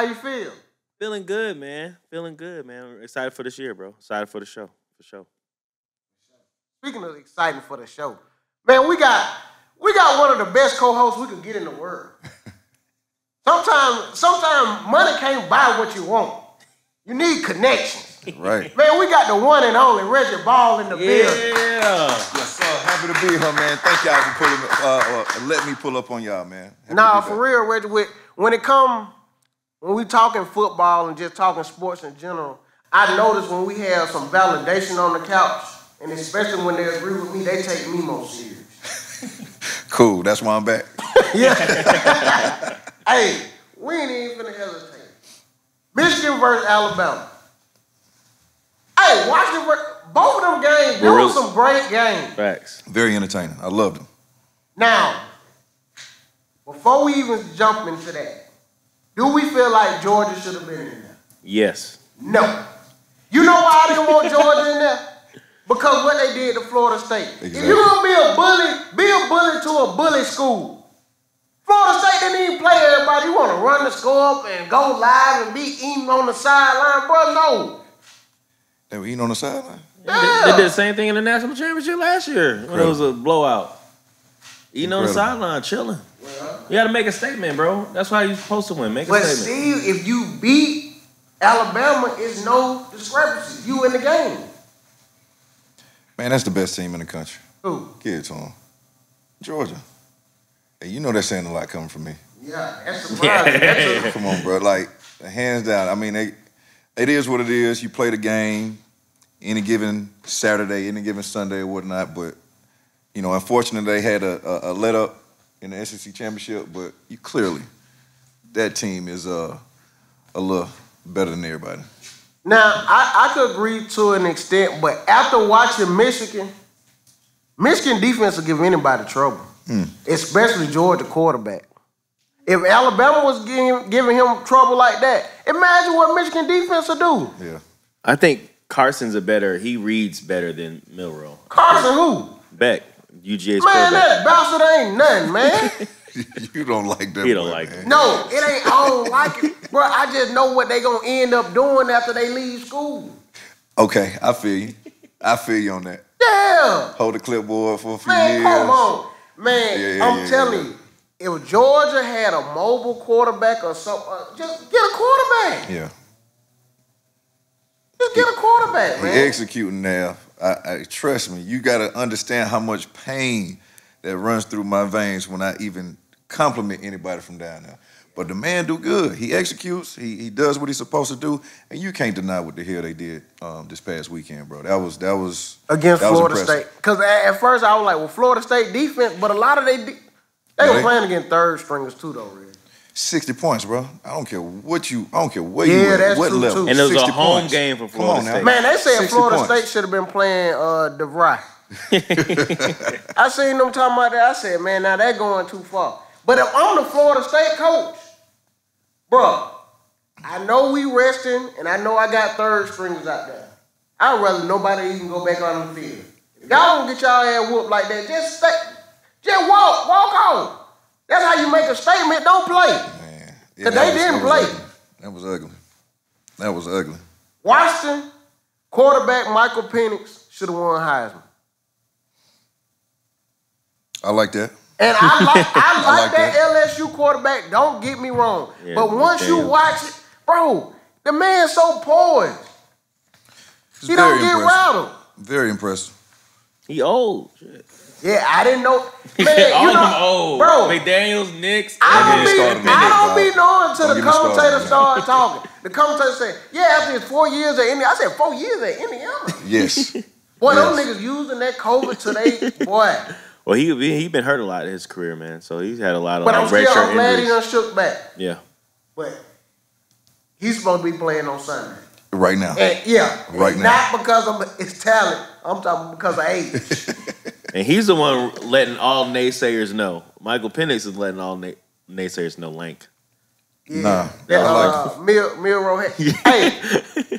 how you feel? Feeling good, man. Feeling good, man. Excited for this year, bro. Excited for the show. For sure. Speaking of exciting for the show, man, we got we got one of the best co-hosts we could get in the world. Sometimes, sometimes money can't buy what you want. You need connections. Right. Man, we got the one and only Reggie Ball in the bill. Yeah. building. Yes, sir. Happy to be here, man. Thank y'all for pulling, uh, uh, let me pull up on y'all, man. Happy Nah, for back. real, Reggie. When it come, when we talking football and just talking sports in general, I notice when we have some validation on the couch, and especially when they agree with me, they take me more serious. Cool. That's why I'm back. Yeah. hey, we ain't even finna hesitate. Michigan versus Alabama. Hey, watch the both of them games. They Real- were some great games. Facts. Very entertaining. I loved them. Now, before we even jump into that, do we feel like Georgia should have been in there? Yes. No. You know why I didn't want Georgia in there? Because what they did to Florida State. If Exactly. you're gonna be a bully, be a bully to a bully school. Florida State didn't even play everybody. You want to run the score up and go live and be eating on the sideline, bro? No. They were eating on the sideline. They, they did the same thing in the national championship last year when it was a blowout. Eating on the sideline, chilling. You got to make a statement, bro. That's why you're supposed to win. Make a statement. But statement. see, if you beat Alabama, it's no discrepancy. You in the game. Man, that's the best team in the country. Who? Give it to them. Georgia. Hey, you know they're saying a lot coming from me. Yeah, that's surprising. That's a- Come on, bro. Like, hands down. I mean, they, it is what it is. You play the game any given Saturday, any given Sunday or whatnot. But, you know, unfortunately, they had a, a, a let up in the SEC championship. But you clearly, that team is uh, a little better than everybody. Now, I, I could agree to an extent, but after watching Michigan, Michigan defense will give anybody trouble, especially Georgia quarterback. If Alabama was giving, giving him trouble like that, imagine what Michigan defense will do. Yeah. I think Carson's a better. He reads better than Milroe. Carson who? Beck, UGA's Man, quarterback. that bastard ain't nothing, man. you don't like that. He don't boy, like man. it. no, it ain't, I don't like it. Bro, I just know what they gonna end up doing after they leave school. Okay, I feel you. I feel you on that. Yeah. Hold the clipboard for a few Man, years. come on. Man, Yeah, yeah, I'm yeah, telling yeah. you, if Georgia had a mobile quarterback or something, uh, just get a quarterback. Yeah. Just get a quarterback, He man. executing now. I, I trust me. You got to understand how much pain that runs through my veins when I even compliment anybody from down there. But the man do good. He executes. He, he does what he's supposed to do, and you can't deny what the hell they did um, this past weekend, bro. That was that was Against that Florida impressive. State. Because at, first I was like, well, Florida State defense, but a lot of they de- they were they- playing against third stringers too, though, really. Sixty points, bro. I don't care what you. I don't care where you Yeah, at, that's what true, level. too. And it was a home points. game for Come Florida on now. State. Man, they said Florida points. State should have been playing uh, DeVry. I seen them talking about that. I said, man, now they're going too far. But if I'm the Florida State coach, bro, I know we resting, and I know I got third stringers out there. I'd rather nobody even go back on the field. If y'all don't get y'all ass whooped like that, just stay, just walk, walk on. That's how you make a statement. Don't play. Man, yeah, 'Cause that they was- didn't that play. ugly. That was ugly. That was ugly. Washington quarterback Michael Penix should have won Heisman. I like that. And I like I like, like that, LSU quarterback. Don't get me wrong. Yeah, but once you watch it, bro, the man's so poised. It's He don't get impressive. rattled. Very impressive. He old. Shit. Yeah, I didn't know. Man, All you know, them old. bro. McDaniels, Knicks. I Don't don't, get me be, started I don't be knowing until the get me started commentator started talking. The commentator said, "Yeah, after his four years at Indiana." I said, four years at Indiana." Yes. Boy, Yes. them niggas using that COVID today, boy. Well, he he he been hurt a lot in his career, man. So he's had a lot of But I'm still I'm glad he injuries. done shook back. Yeah. But he's supposed to be playing on Sunday. right now. And yeah, Right now. not because of his talent. I'm talking because of age. And he's the one letting all naysayers know. Michael Penix is letting all na- naysayers know Lank. Yeah. Nah, That, I like uh, Mil, Milroe had- Hey.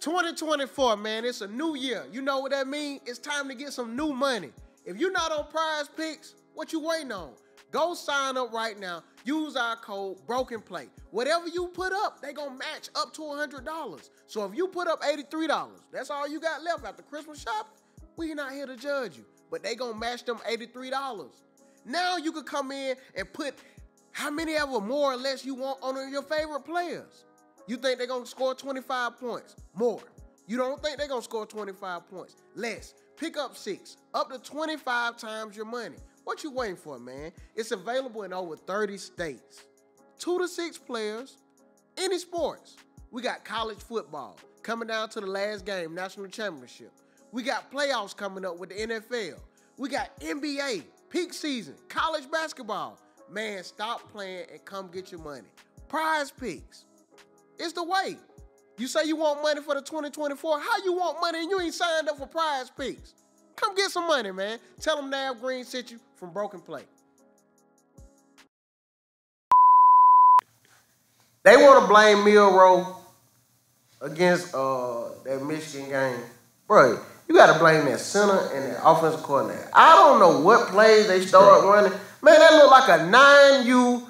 2024, man, it's a new year. You know what that means? It's time to get some new money. If you're not on prize picks, What you waiting on? Go sign up right now. Use our code Broken Play. Whatever you put up, they gonna match up to $100. So if you put up $83, that's all you got left after the Christmas shopping, we not here to judge you. But they gonna match them $83. Now you could come in and put how many ever more or less you want on your favorite players. You think they're gonna score 25 points? More. You don't think they're gonna score 25 points? Less. Pick up six, up to 25 times your money. What you waiting for, man? It's available in over 30 states. Two to six players, any sports. We got college football coming down to the last game, national championship. We got playoffs coming up with the NFL. We got NBA, peak season, college basketball. Man, stop playing and come get your money. Prize picks. It's the way. You say you want money for the 2024. How you want money and you ain't signed up for prize picks? Come get some money, man. Tell them Navv Greene sent you from Broken Play. They want to blame Milroe against uh, that Michigan game. Bro, you got to blame that center and that offensive coordinator. I don't know what plays they start running. Man, that look like a 9U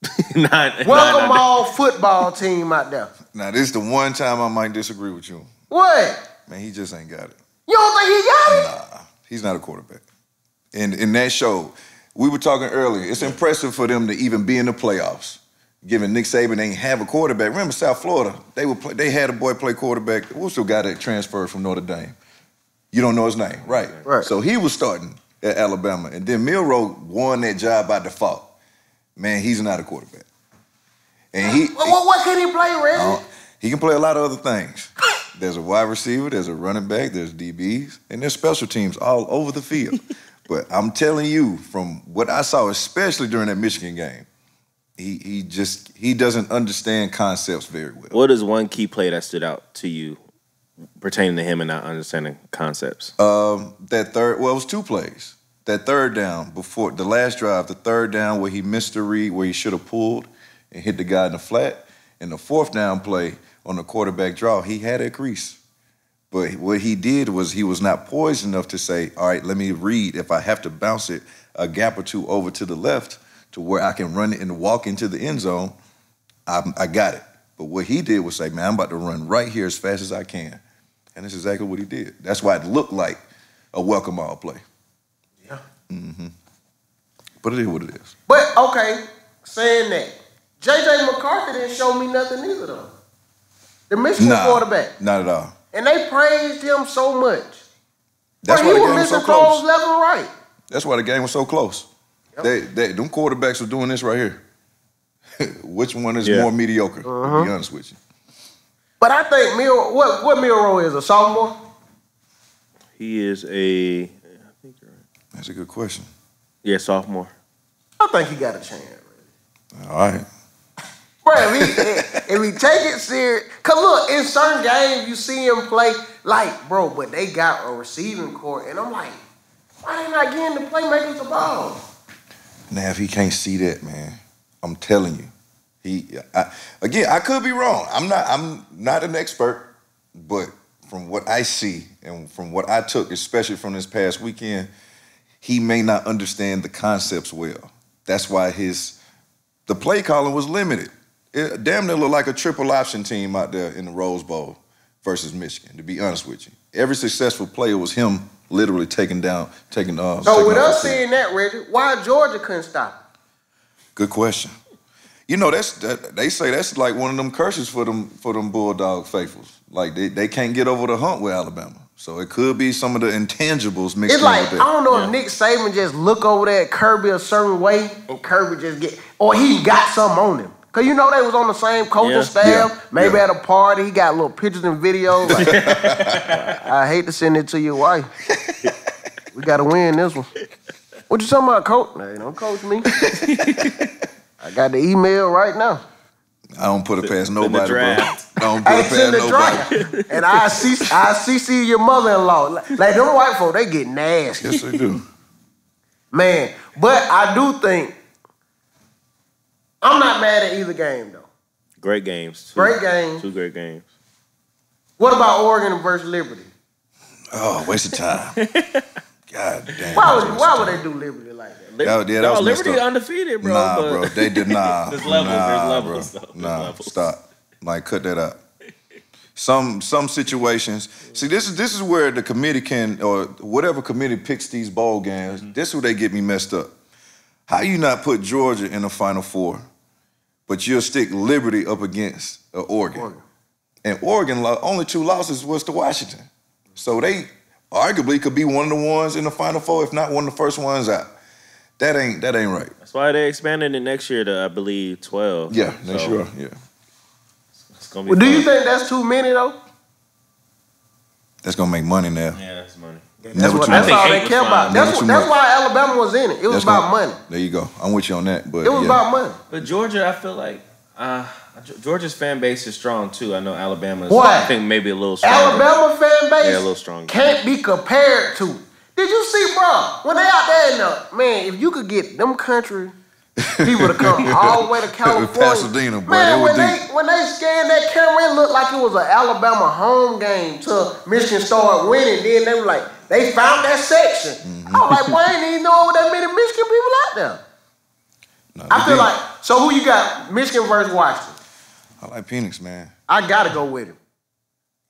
Nine- welcome nine- all football team out there. Now this is the one time I might disagree with you. What? Man, he just ain't got it. You don't think he got it? Nah, he's not a quarterback. And in that show, we were talking earlier. It's impressive for them to even be in the playoffs. Given Nick Saban ain't have a quarterback. Remember South Florida? They would play, they had a boy play quarterback. What's the guy that transferred from Notre Dame? You don't know his name, right? Right. So he was starting at Alabama, and then Milroe won that job by default. Man, he's not a quarterback. And he What, what, what can he play, Reggie? uh, he can play a lot of other things. There's a wide receiver, there's a running back, there's DBs, and there's special teams all over the field. but I'm telling you, from what I saw, especially during that Michigan game, he he just he doesn't understand concepts very well. What is one key play that stood out to you pertaining to him and not understanding concepts? Um, that third, well, it was two plays. That third down before the last drive, the third down where he missed the read, where he should have pulled and hit the guy in the flat, and the fourth down play on the quarterback draw, he had a crease. But what he did was he was not poised enough to say, all right, let me read. If I have to bounce it a gap or two over to the left to where I can run it and walk into the end zone, I, I got it. But what he did was say, man, I'm about to run right here as fast as I can. And that's exactly what he did. That's why it looked like a welcome all play. Yeah. Mm-hmm. But it is what it is. But okay, saying that, JJ McCarthy didn't show me nothing either though. The Michigan Nah, quarterback, Not at all. and they praised him so much. That's Bro, why he the was game was missing so throws close. left and right. That's why the game was so close. Yep. They, they, them quarterbacks were doing this right here. Which one is Yeah. more mediocre? To Uh-huh. be honest with you. But I think Mil, what what Milroe is a sophomore. He is a, I think you're right. That's a good question. Yeah, sophomore. I think he got a chance. All right. Bro, if he, if he take it serious, cause look, in certain games you see him play like, bro, but they got a receiving court, and I'm like, why they not getting the playmakers the ball? Now, if he can't see that, man, I'm telling you, he. I, again, I could be wrong. I'm not. I'm not an expert, but from what I see and from what I took, especially from this past weekend, he may not understand the concepts well. That's why his the play calling was limited. It damn near looked like a triple option team out there in the Rose Bowl versus Michigan. To be honest with you, every successful player was him literally taking down, taking. Uh, So taking with off us seeing that, Reggie, why Georgia couldn't stop? Good question. You know, that's that, they say that's like one of them curses for them for them Bulldog faithfuls. Like they, they can't get over the hump with Alabama. So it could be some of the intangibles mixed It's in like with I don't know if Nick Saban just look over there at Kirby a certain way, and Kirby just get, or he got something on him. Cause you know they was on the same coaching Yeah. staff. Yeah. Maybe Yeah. at a party, he got little pictures and videos. Like, I hate to send it to your wife. We gotta win this one. What you talking about, coach? Hey, don't coach me. I got the email right now. I don't put it past nobody, bro. I don't put Hey, it in past the nobody. draft. And I see I CC your mother-in-law. Like, like them white folk, they get nasty. Yes, they do. Man, but I do think I'm not mad at either game though. Great games. Two, Great games. Two great games. What about Oregon versus Liberty? Oh, waste of time. God damn. Why would why would they do Liberty like that? That- yeah, that no, was Liberty up. undefeated, bro. nah, but bro. They did nah. There's levels, nah, there's levels, bro. though. There's Nah, levels. stop. Like, cut that out. Some some situations. See, this is this is where the committee can or whatever committee picks these ball games. Mm-hmm. This is where they get me messed up. How you not put Georgia in the Final Four, but you'll stick Liberty up against uh, Oregon. Oregon. And Oregon only two losses was to Washington, so they arguably could be one of the ones in the Final Four, if not one of the first ones out. That ain't that ain't right. That's why they expanded it next year to I believe twelve. Yeah, they So, sure. Yeah, It's gonna be. Well, do you think that's too many though? that's gonna make money now. Yeah, that's money. That's, Never what, too that's much. all they care about. That's, what, that's why Alabama was in it. It was That's about gonna- money. There you go. I'm with you on that. But It was yeah. about money. But Georgia, I feel like uh, Georgia's fan base is strong too. I know Alabama's. Boy, I think maybe a little stronger. Alabama fan base Yeah, a little stronger. can't be compared to. Did you see, bro? When they out there in the man, if you could get them country people to come all the way to California, Pasadena, boy, man, they when deep. they when they scanned that camera, it looked like it was an Alabama home game till Michigan started winning. Then they were like, they found that section. Mm-hmm. I was like, boy, I ain't even know that many Michigan people out there. No, I feel did. like so. Who you got? Michigan versus Washington. I like Penix, man. I gotta go with him.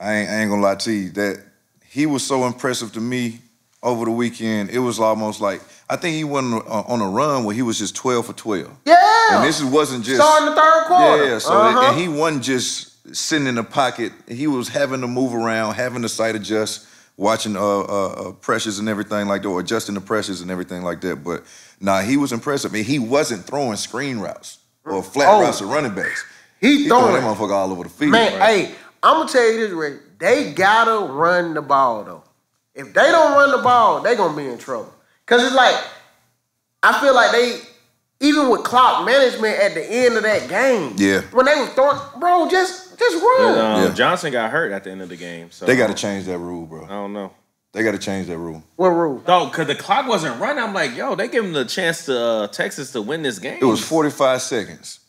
I ain't, I ain't gonna lie to you that he was so impressive to me over the weekend. It was almost like I think he went on a- on a run where he was just twelve for twelve. Yeah. And this wasn't just starting the third quarter. Yeah, so Uh-huh. and he wasn't just sitting in the pocket. He was having to move around, having to sight adjust, watching uh, uh, uh, pressures and everything like that, or adjusting the pressures and everything like that. But nah, he was impressive. I mean, he wasn't throwing screen routes or flat Oh. routes to running backs. He He throwing that motherfucker all over the field. Man, hey, I'm gonna tell you this, Rick. They gotta run the ball though. If they don't run the ball, they gonna be in trouble. Cause it's like, I feel like they, even with clock management at the end of that game, Yeah. when they was throwing, bro, just just run. But, um, Yeah. Johnson got hurt at the end of the game, so They got to change that rule, bro. I don't know. They got to change that rule. What rule? No, because the clock wasn't running. I'm like, yo, they give him the chance to uh, Texas to win this game. It was 45 seconds.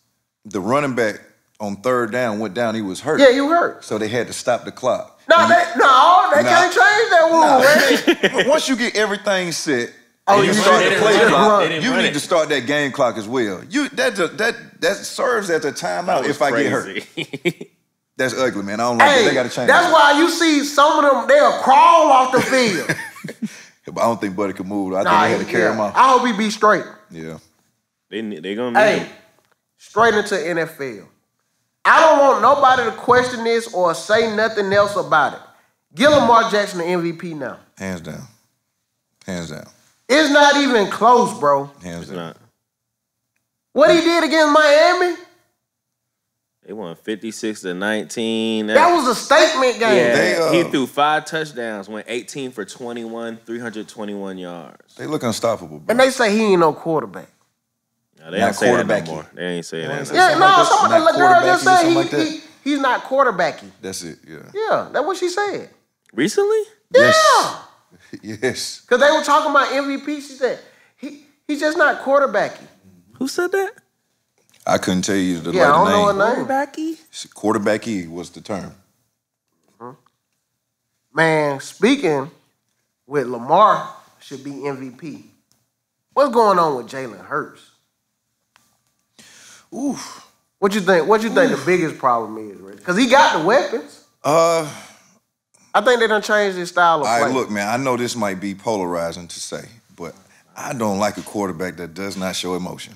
The running back on third down went down. He was hurt. Yeah, you hurt. So they had to stop the clock. No, you- they, no, they Nah. can't change that rule, Nah. man. Once you get everything set, Oh, and you you start run the play They clock, run- you need it. to start that game clock as well. You that that that serves as a timeout if I get hurt. hurt. That's ugly, man. I don't like it. Hey, They got to change. that's that. why you see some of them, they'll crawl off the field. But I don't think Buddy could move. I Nah, think they had to carry yeah. him off. I hope he be straight. Yeah. they they gonna make Hey, him. straight into NFL. I don't want nobody to question this or say nothing else about it. Give Lamar Jackson the MVP now. Hands down. Hands down. It's not even close, bro. Hands It's down. not. What he did against Miami, They won 56 to 19. that was a statement game. yeah, They, uh, he threw five touchdowns, went 18 for 21, 321 yards. They look unstoppable, bro. And they say he ain't no quarterback. No, they Not ain't say that no quarterbacky. more. They ain't say They that. ain't no say. Yeah, something no, like that. some of the Not girl just said he, like he, he's not quarterbacky. That's it. Yeah. Yeah, that's what she said. Recently? Yeah. Yes. Because they were talking about MVP. She said, he he's just not quarterbacky. Who said that? I couldn't tell you the, Yeah, I don't the know her name. name. Quarterbacky? Quarterbacky was the term. Hmm. Man, speaking with Lamar should be MVP. What's going on with Jalen Hurts? Oof. What you think? What you think the biggest problem is, Rich? Because he got the weapons. Uh, I think they done changed his style of play. right, look, man. I know this might be polarizing to say, but I don't like a quarterback that does not show emotion.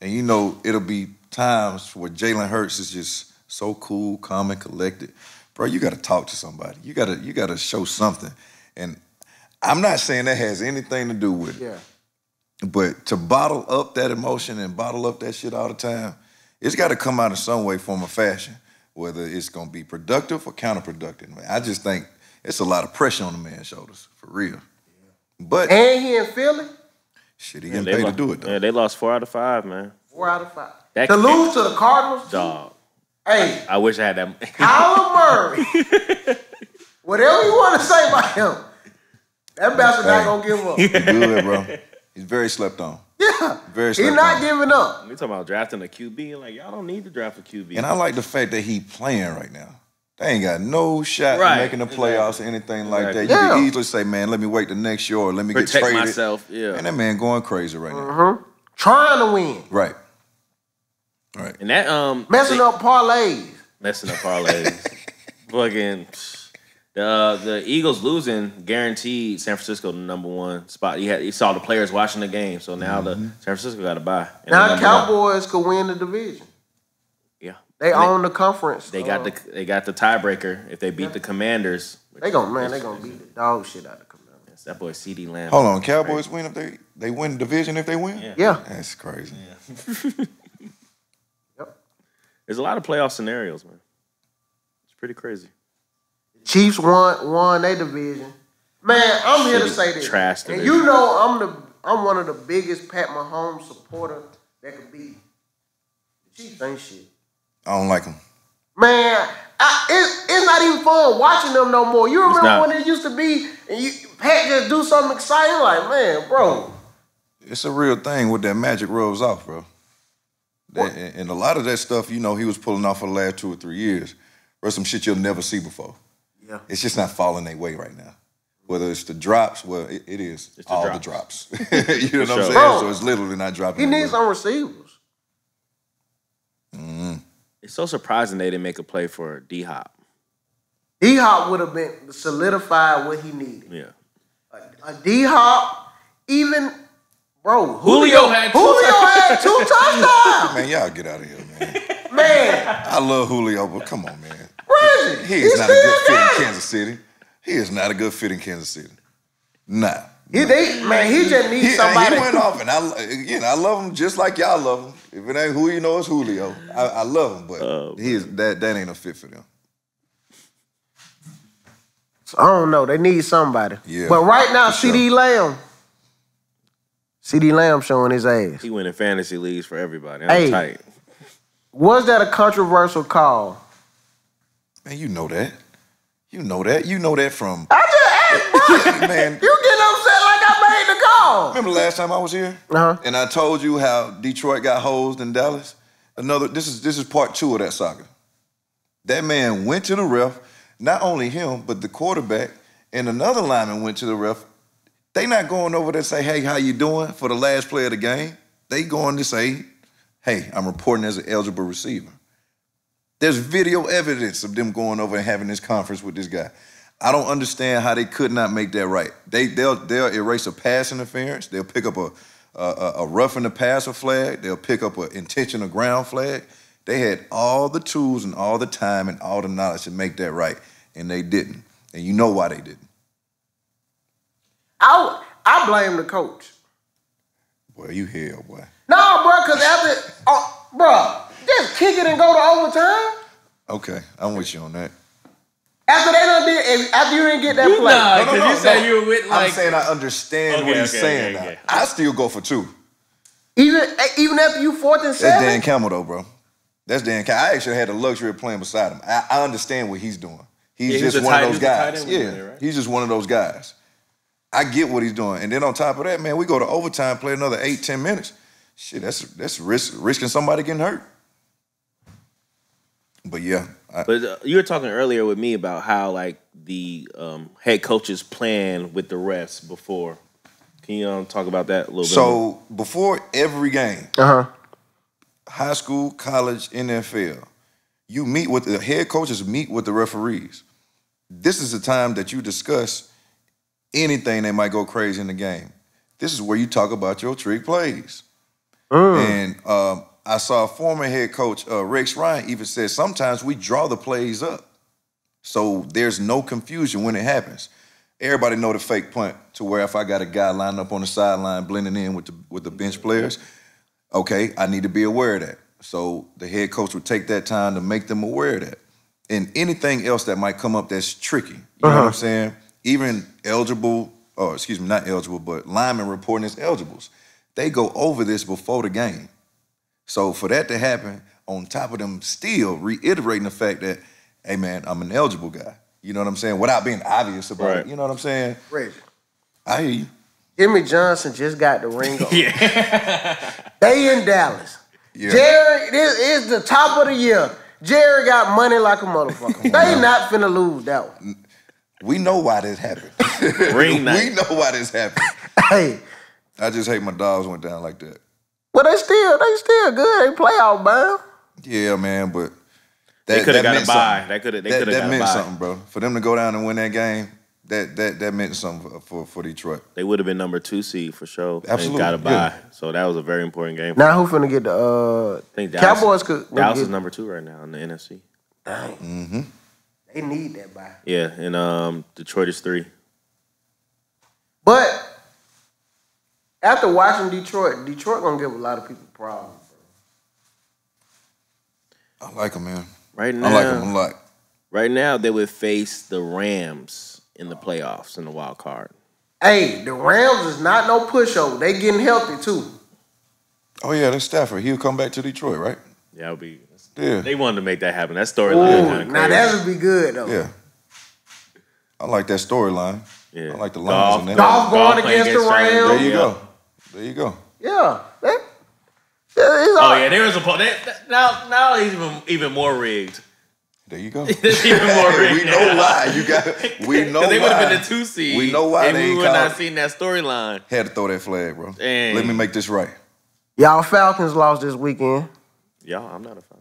And you know, it'll be times where Jalen Hurts is just so cool, calm, and collected. Bro, you got to talk to somebody. You got to you got to show something. And I'm not saying that has anything to do with it. Yeah. But to bottle up that emotion and bottle up that shit all the time, it's got to come out in some way, form, or fashion. Whether it's gonna be productive or counterproductive. Man, I just think it's a lot of pressure on the man's shoulders, for real. But And he in Philly, shit, he Yeah, getting paid lo- to do it though. Yeah, they lost four out of five, man. four out of five. That to kid- lose to the Cardinals, Dog. hey, I wish I had that. Kyler Murray. Whatever you want to say about him, that bastard not gonna give up. He good, bro. He's very slept on. Yeah, Very slept he's not on. giving up. we talking about drafting a QB. Like y'all don't need to draft a QB. And I like the fact that he playing right now. They ain't got no shot Right, at making the playoffs or anything like that. You Yeah. can easily say, man, let me wait the next year or let me Protect get traded. myself, yeah. And that man going crazy right now. Mm-hmm. Trying to win, Right. Right. And that um messing they- up parlays. messing up parlays. Fucking the uh, the Eagles losing guaranteed San Francisco the number one spot. He had he saw the players watching the game, so now the San Francisco got to buy. And they're Now Cowboys could win the division. Yeah, They And own the conference. They got Uh, the they got the tiebreaker if they beat the Commanders. They gonna man, they gonna beat the dog shit out of the Commanders. That boy CeeDee Lamb. Hold on. Cowboys win if they they win the division if they win? Yeah. Yeah. That's crazy. Yep. There's a lot of playoff scenarios, man. It's pretty crazy. Chiefs won won their division. Man, I'm here to say this. trash and you know I'm the I'm one of the biggest Pat Mahomes supporter that could be. The Chiefs ain't shit. I don't like them. Man, I, it's, it's not even fun watching them no more. You remember when it used to be and you Pat just do something exciting like, man, bro. It's a real thing with that magic rubs off, bro. That, and and a lot of that stuff, you know, he was pulling off for the last two or three years. Bro, some shit you'll never see before. Yeah. It's just not falling their way right now. Whether it's the drops, well, it, it is It's the all drops. the drops. you know what I'm saying? Bro, so it's literally not dropping. He needs some receivers. Mm-hmm. It's so surprising they didn't make a play for D Hop. D Hop would have been solidified what he needed. Yeah. A D Hop, even bro. Julio had two Julio had two touchdowns. Man, y'all get out of here, man. Man, I love Julio, but come on, man. Reggie, He he is not a good fit in. Kansas City. He is not a good fit in Kansas City. Nah. He, they, man, he just needs He, somebody. he went off, and I again, I love him just like y'all love him. If it ain't who you know, it's Julio. I, I love him, but Oh, he is that that ain't a fit for them. I don't know. They need somebody. Yeah, But right now, for sure. CeeDee Lamb, CeeDee Lamb showing his ass. He winning fantasy leagues for everybody. I'm Hey. tight. Was that a controversial call? Man, you know that. You know that. You know that from I just asked, bro. man. you getting upset like I made the call? Remember the last time I was here? Uh-huh. And I told you how Detroit got hosed in Dallas? Another this is this is part two of that saga. That man went to the ref, not only him, but the quarterback and another lineman went to the ref. They not going over there to say, hey, how you doing for the last play of the game. They going to say, hey, I'm reporting as an eligible receiver. There's video evidence of them going over and having this conference with this guy. I don't understand how they could not make that right. They they'll they'll erase a pass interference. They'll pick up a a, a roughing the passer flag. They'll pick up an intentional ground flag. They had all the tools and all the time and all the knowledge to make that right, and they didn't. And you know why they didn't. I I blame the coach. Boy, you hell, boy. No, bro, because after, oh, bro, just kick it and go to overtime. Okay, I'm with you on that. After they done did, after you didn't get that play. Nah, because you said you were with I'm saying I understand what Okay, he's okay, saying okay, okay. I still go for two. Even eh, even after you fourth and seven. That's. Dan Campbell though, bro. That's Dan Campbell. I actually had the luxury of playing beside him. I, I understand what he's doing. He's Yeah, he's just a one tight- of those he's a tight guys. Yeah, there, right? he's just one of those guys. I get what he's doing, and then on top of that, man, we go to overtime, play another eight, ten minutes. Shit, that's that's risk, risking somebody getting hurt. But yeah, I, But uh, you were talking earlier with me about how like the um, head coaches plan with the refs before. Can you um, talk about that a little bit? so before every game, Uh huh. high school, college, NFL, you meet with the head coaches meet with the referees. This is the time that you discuss anything that might go crazy in the game. This is where you talk about your trick plays. And um, I saw former head coach uh, Rex Ryan even said sometimes we draw the plays up, so there's no confusion when it happens. Everybody know the fake punt to where if I got a guy lined up on the sideline blending in with the with the bench players, okay, I need to be aware of that. So the head coach would take that time to make them aware of that. And anything else that might come up that's tricky. You know what I'm saying? Even eligible, or excuse me, not eligible, but linemen reporting as eligibles. They go over this before the game. So for that to happen, on top of them still reiterating the fact that, hey man, I'm an eligible guy. You know what I'm saying? Without being obvious about Right. it. You know what I'm saying? Reggie. I hear you. Jimmy Johnson just got the ring on. yeah, They in Dallas. Yeah. Jerry, this is the top of the year. Jerry got money like a motherfucker. they not finna lose that one. We know why this happened. Ring we know why this happened. Hey, I just hate my dogs went down like that. But they still, they still good. They playoff bound. Yeah, man, but They coulda that got a meant bye. something. They coulda- they that, coulda that got a meant bye. something, bro. For them to go down and win that game, that that that meant something for for, for Detroit. They would have been number two seed for sure. Absolutely, And got a bye. yeah. So that was a very important game. Now who finna get the uh I think Dallas, Cowboys could Dallas get, is number two right now in the NFC. Dang. Mm-hmm. They need that bye. Yeah, and um, Detroit is three. But after watching Detroit, Detroit gonna give a lot of people problems. I like them, man. Right now, I like them a lot. right now they would face the Rams in the playoffs in the wild card. Hey, the Rams is not no pushover. They getting healthy too. Oh yeah, that's Stafford. He'll come back to Detroit, right? Yeah, it'll be. Yeah, They wanted to make that happen. That storyline Ooh, now crazy. that would be good though. yeah. I like that storyline. yeah. I like the Golf- lines in that. Goff going playing against the Giants. Rams. There you Yeah. go. There you go. Yeah. That, yeah, it's Oh all- yeah, there is a po- that, that- now. Now he's even even more rigged. There you go. It's even more rigged. we know why. You got. We know 'Cause they would have been the two seed. We know why and they we would not called- seen that storyline. Had to throw that flag, bro. Dang. Let me make this right. Y'all Falcons lost this weekend. Y'all, I'm not a fan.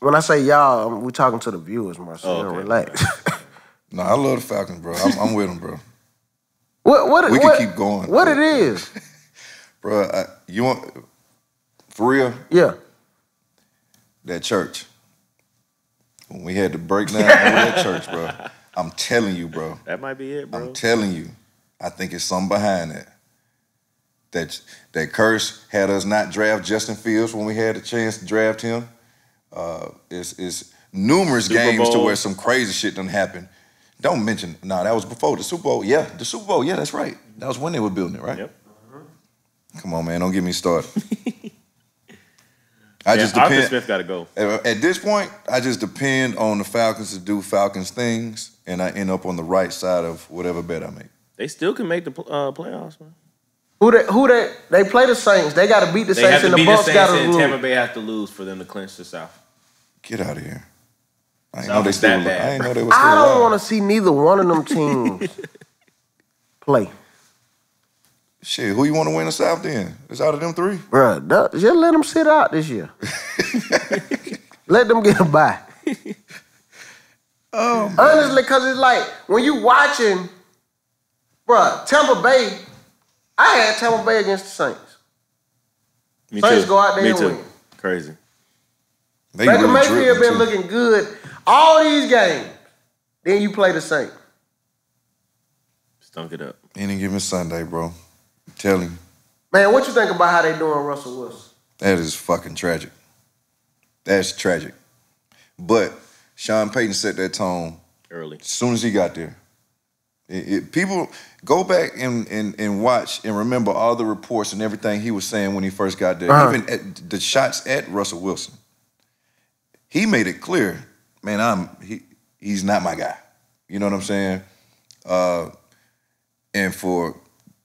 When I say y'all, I'm- we talking to the viewers, Marcel. Oh, okay. Relax. No, I love the Falcons, bro. I'm, I'm with them, bro. What what We what, can keep going. What it is? Bro, I, you want for real Yeah. that church when we had to break down over that church, bro. I'm telling you, bro. That might be it, bro. I'm telling you. I think it's something behind that. That that curse had us not draft Justin Fields when we had a chance to draft him. Uh, it's, it's numerous Super games to where some crazy shit done happened. Don't mention. No, that was before the Super Bowl. Yeah, the Super Bowl. Yeah, that's right. That was when they were building it, right? Yep. Come on, man. Don't get me started. I yeah, just Arthur depend. Smith got to go. At at this point, I just depend on the Falcons to do Falcons things, and I end up on the right side of whatever bet I make. They still can make the uh, playoffs, man. Who they who they they play the Saints. They gotta beat the They Saints and the beat Bucks gotta and Tampa. Bay have to lose for them to clinch the South. Get out of here. I ain't South know they is still. bad, I ain't bro. know they were still I don't want to see neither one of them teams play. Shit, who you want to win the South then? It's out of them three. Bruh, that- just let them sit out this year. let them get a bye. Oh, Honestly, because it's like when you watching, bruh, Tampa Bay, I had Tampa Bay against the Saints. Me Saints too. go out there Me and too. win. Crazy. They Baker really Mayfield been too. looking good all these games. Then you play the Saints. Stunk it up. Any given Sunday, bro. I'm telling you, Man, what you think about how they doing Russell Wilson? that is fucking tragic. That's tragic. But Sean Payton set that tone Early. as soon as he got there. It- it- people go back and, and, and watch and remember all the reports and everything he was saying when he first got there. Uh-huh. Even at the shots at Russell Wilson. He made it clear, man, I'm he he's not my guy. You know what I'm saying? Uh, and for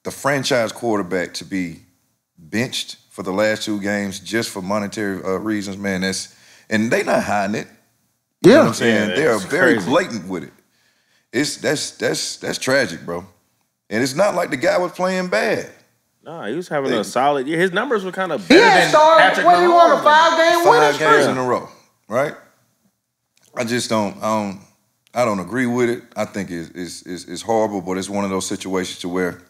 the franchise quarterback to be benched for the last two games just for monetary uh, reasons, man, that's and they not hiding it. You know what I'm saying? Yeah, they are very crazy. blatant with it. It's that's that's that's tragic, bro. And it's not like the guy was playing bad. Nah, he was having They- a solid year. His numbers were kind of He better had than started, Patrick what, he won a Mahomes. five-game winning Five games in a row, right? I just don't I don't I don't agree with it. I think it's it's, it's, it's horrible, but it's one of those situations to where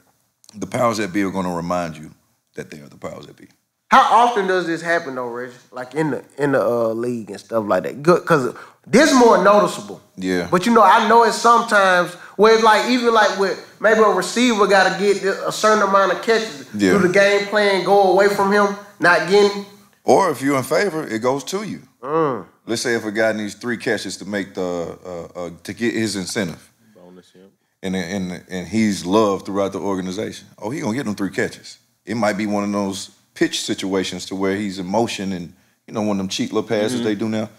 the powers that be are going to remind you that they are the powers that be. How often does this happen though, Reggie? Like in the in the uh, league and stuff like that. Good, cause this more noticeable. Yeah. But you know, I know it's sometimes where it's like even like with maybe a receiver got to get a certain amount of catches. Yeah. Do the game plan go away from him not getting? Or if you're in favor, it goes to you. Mm. Let's say if a guy needs three catches to make the uh, uh, to get his incentive, Bonus, yep. and and and he's loved throughout the organization. Oh, he gonna get them three catches. It might be one of those pitch situations to where he's in motion and you know one of them cheat little passes they do now.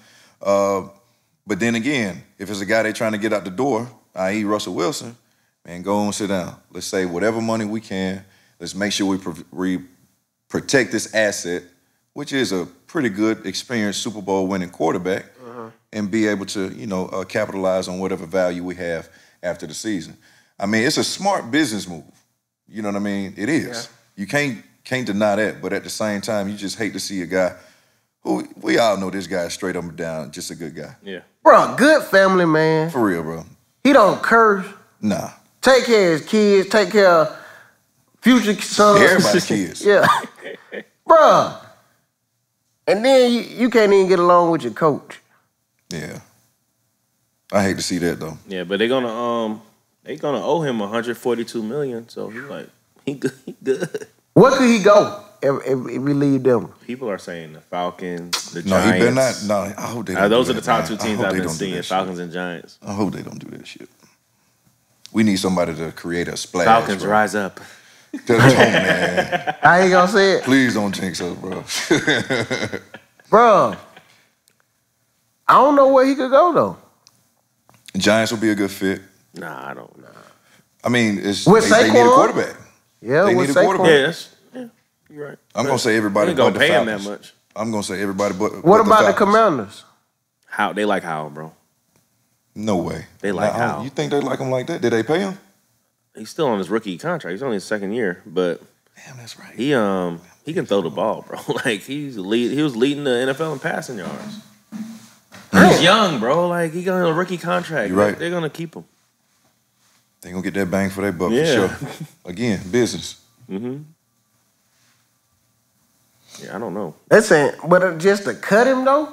Uh, but then again, if it's a guy they're trying to get out the door, i.e. Russell Wilson, man, go and sit down. Let's save whatever money we can. Let's make sure we, pro- we protect this asset, which is a pretty good, experienced Super Bowl winning quarterback, and be able to, you know, uh, capitalize on whatever value we have after the season. I mean, it's a smart business move. You know what I mean? It is. You can't can't deny that. But at the same time, you just hate to see a guy who we all know this guy is straight up and down, just a good guy. Yeah. Bro, good family man. For real, bro. He don't curse. Nah. Take care of his kids. Take care of future sons. Everybody's kids. Yeah. Bruh. And then you, you can't even get along with your coach. Yeah. I hate to see that though. Yeah, but they're gonna um they gonna owe him 142 million. So he like he good. He good. Where could he go if, if, if we leave them? People are saying the Falcons, the Giants. No, he better not. No, I hope they. Uh, Don't those do are the top man. two teams I've they been seeing: that shit. Falcons and Giants. I hope they don't do that shit. We need somebody to create a splash. Falcons bro. rise up. Don't, man. I ain't gonna say it. Please don't jinx us, bro. Bruh. I don't know where he could go though. Giants will be a good fit. Nah, I don't know. I mean, it's With they, they need a Saquon? quarterback. Yeah, They with need a Saquon. quarterback. Yeah, that's, yeah, you're right. I'm gonna say everybody They ain't gonna but pay the him that Falcons. much. I'm gonna say everybody but. What but about the Falcons. commanders? How they like Howell, bro? No way. They like Nah, I don't- Howell. You think they like him like that? Did they pay him? He's still on his rookie contract. He's only his second year, but Damn, that's right. he um he can throw the ball, bro. Like he's lead. He was leading the NFL in passing yards. He's young, bro. Like he got a rookie contract. You're right. They're gonna keep him. They gonna get that bang for their buck Yeah. for sure. Again, business. Mm-hmm. Yeah, I don't know. They're saying, but uh, just to cut him though?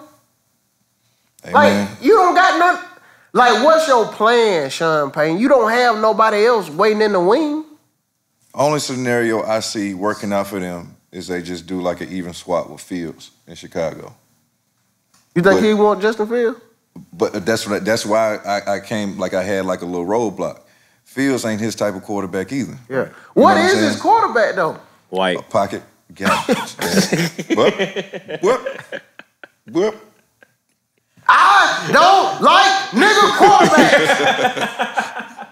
Hey Like, man, you don't got nothing. Like, what's your plan, Sean Payne? You don't have nobody else waiting in the wing. only scenario I see working out for them is they just do like an even swap with Fields in Chicago. You think But- he want Justin Fields? But that's what that's why I, I came like I had like a little roadblock. Fields ain't his type of quarterback either. Yeah. You What know I'm is saying? his quarterback though? White. A pocket gap. whoop, whoop, whoop. I don't like nigga quarterbacks.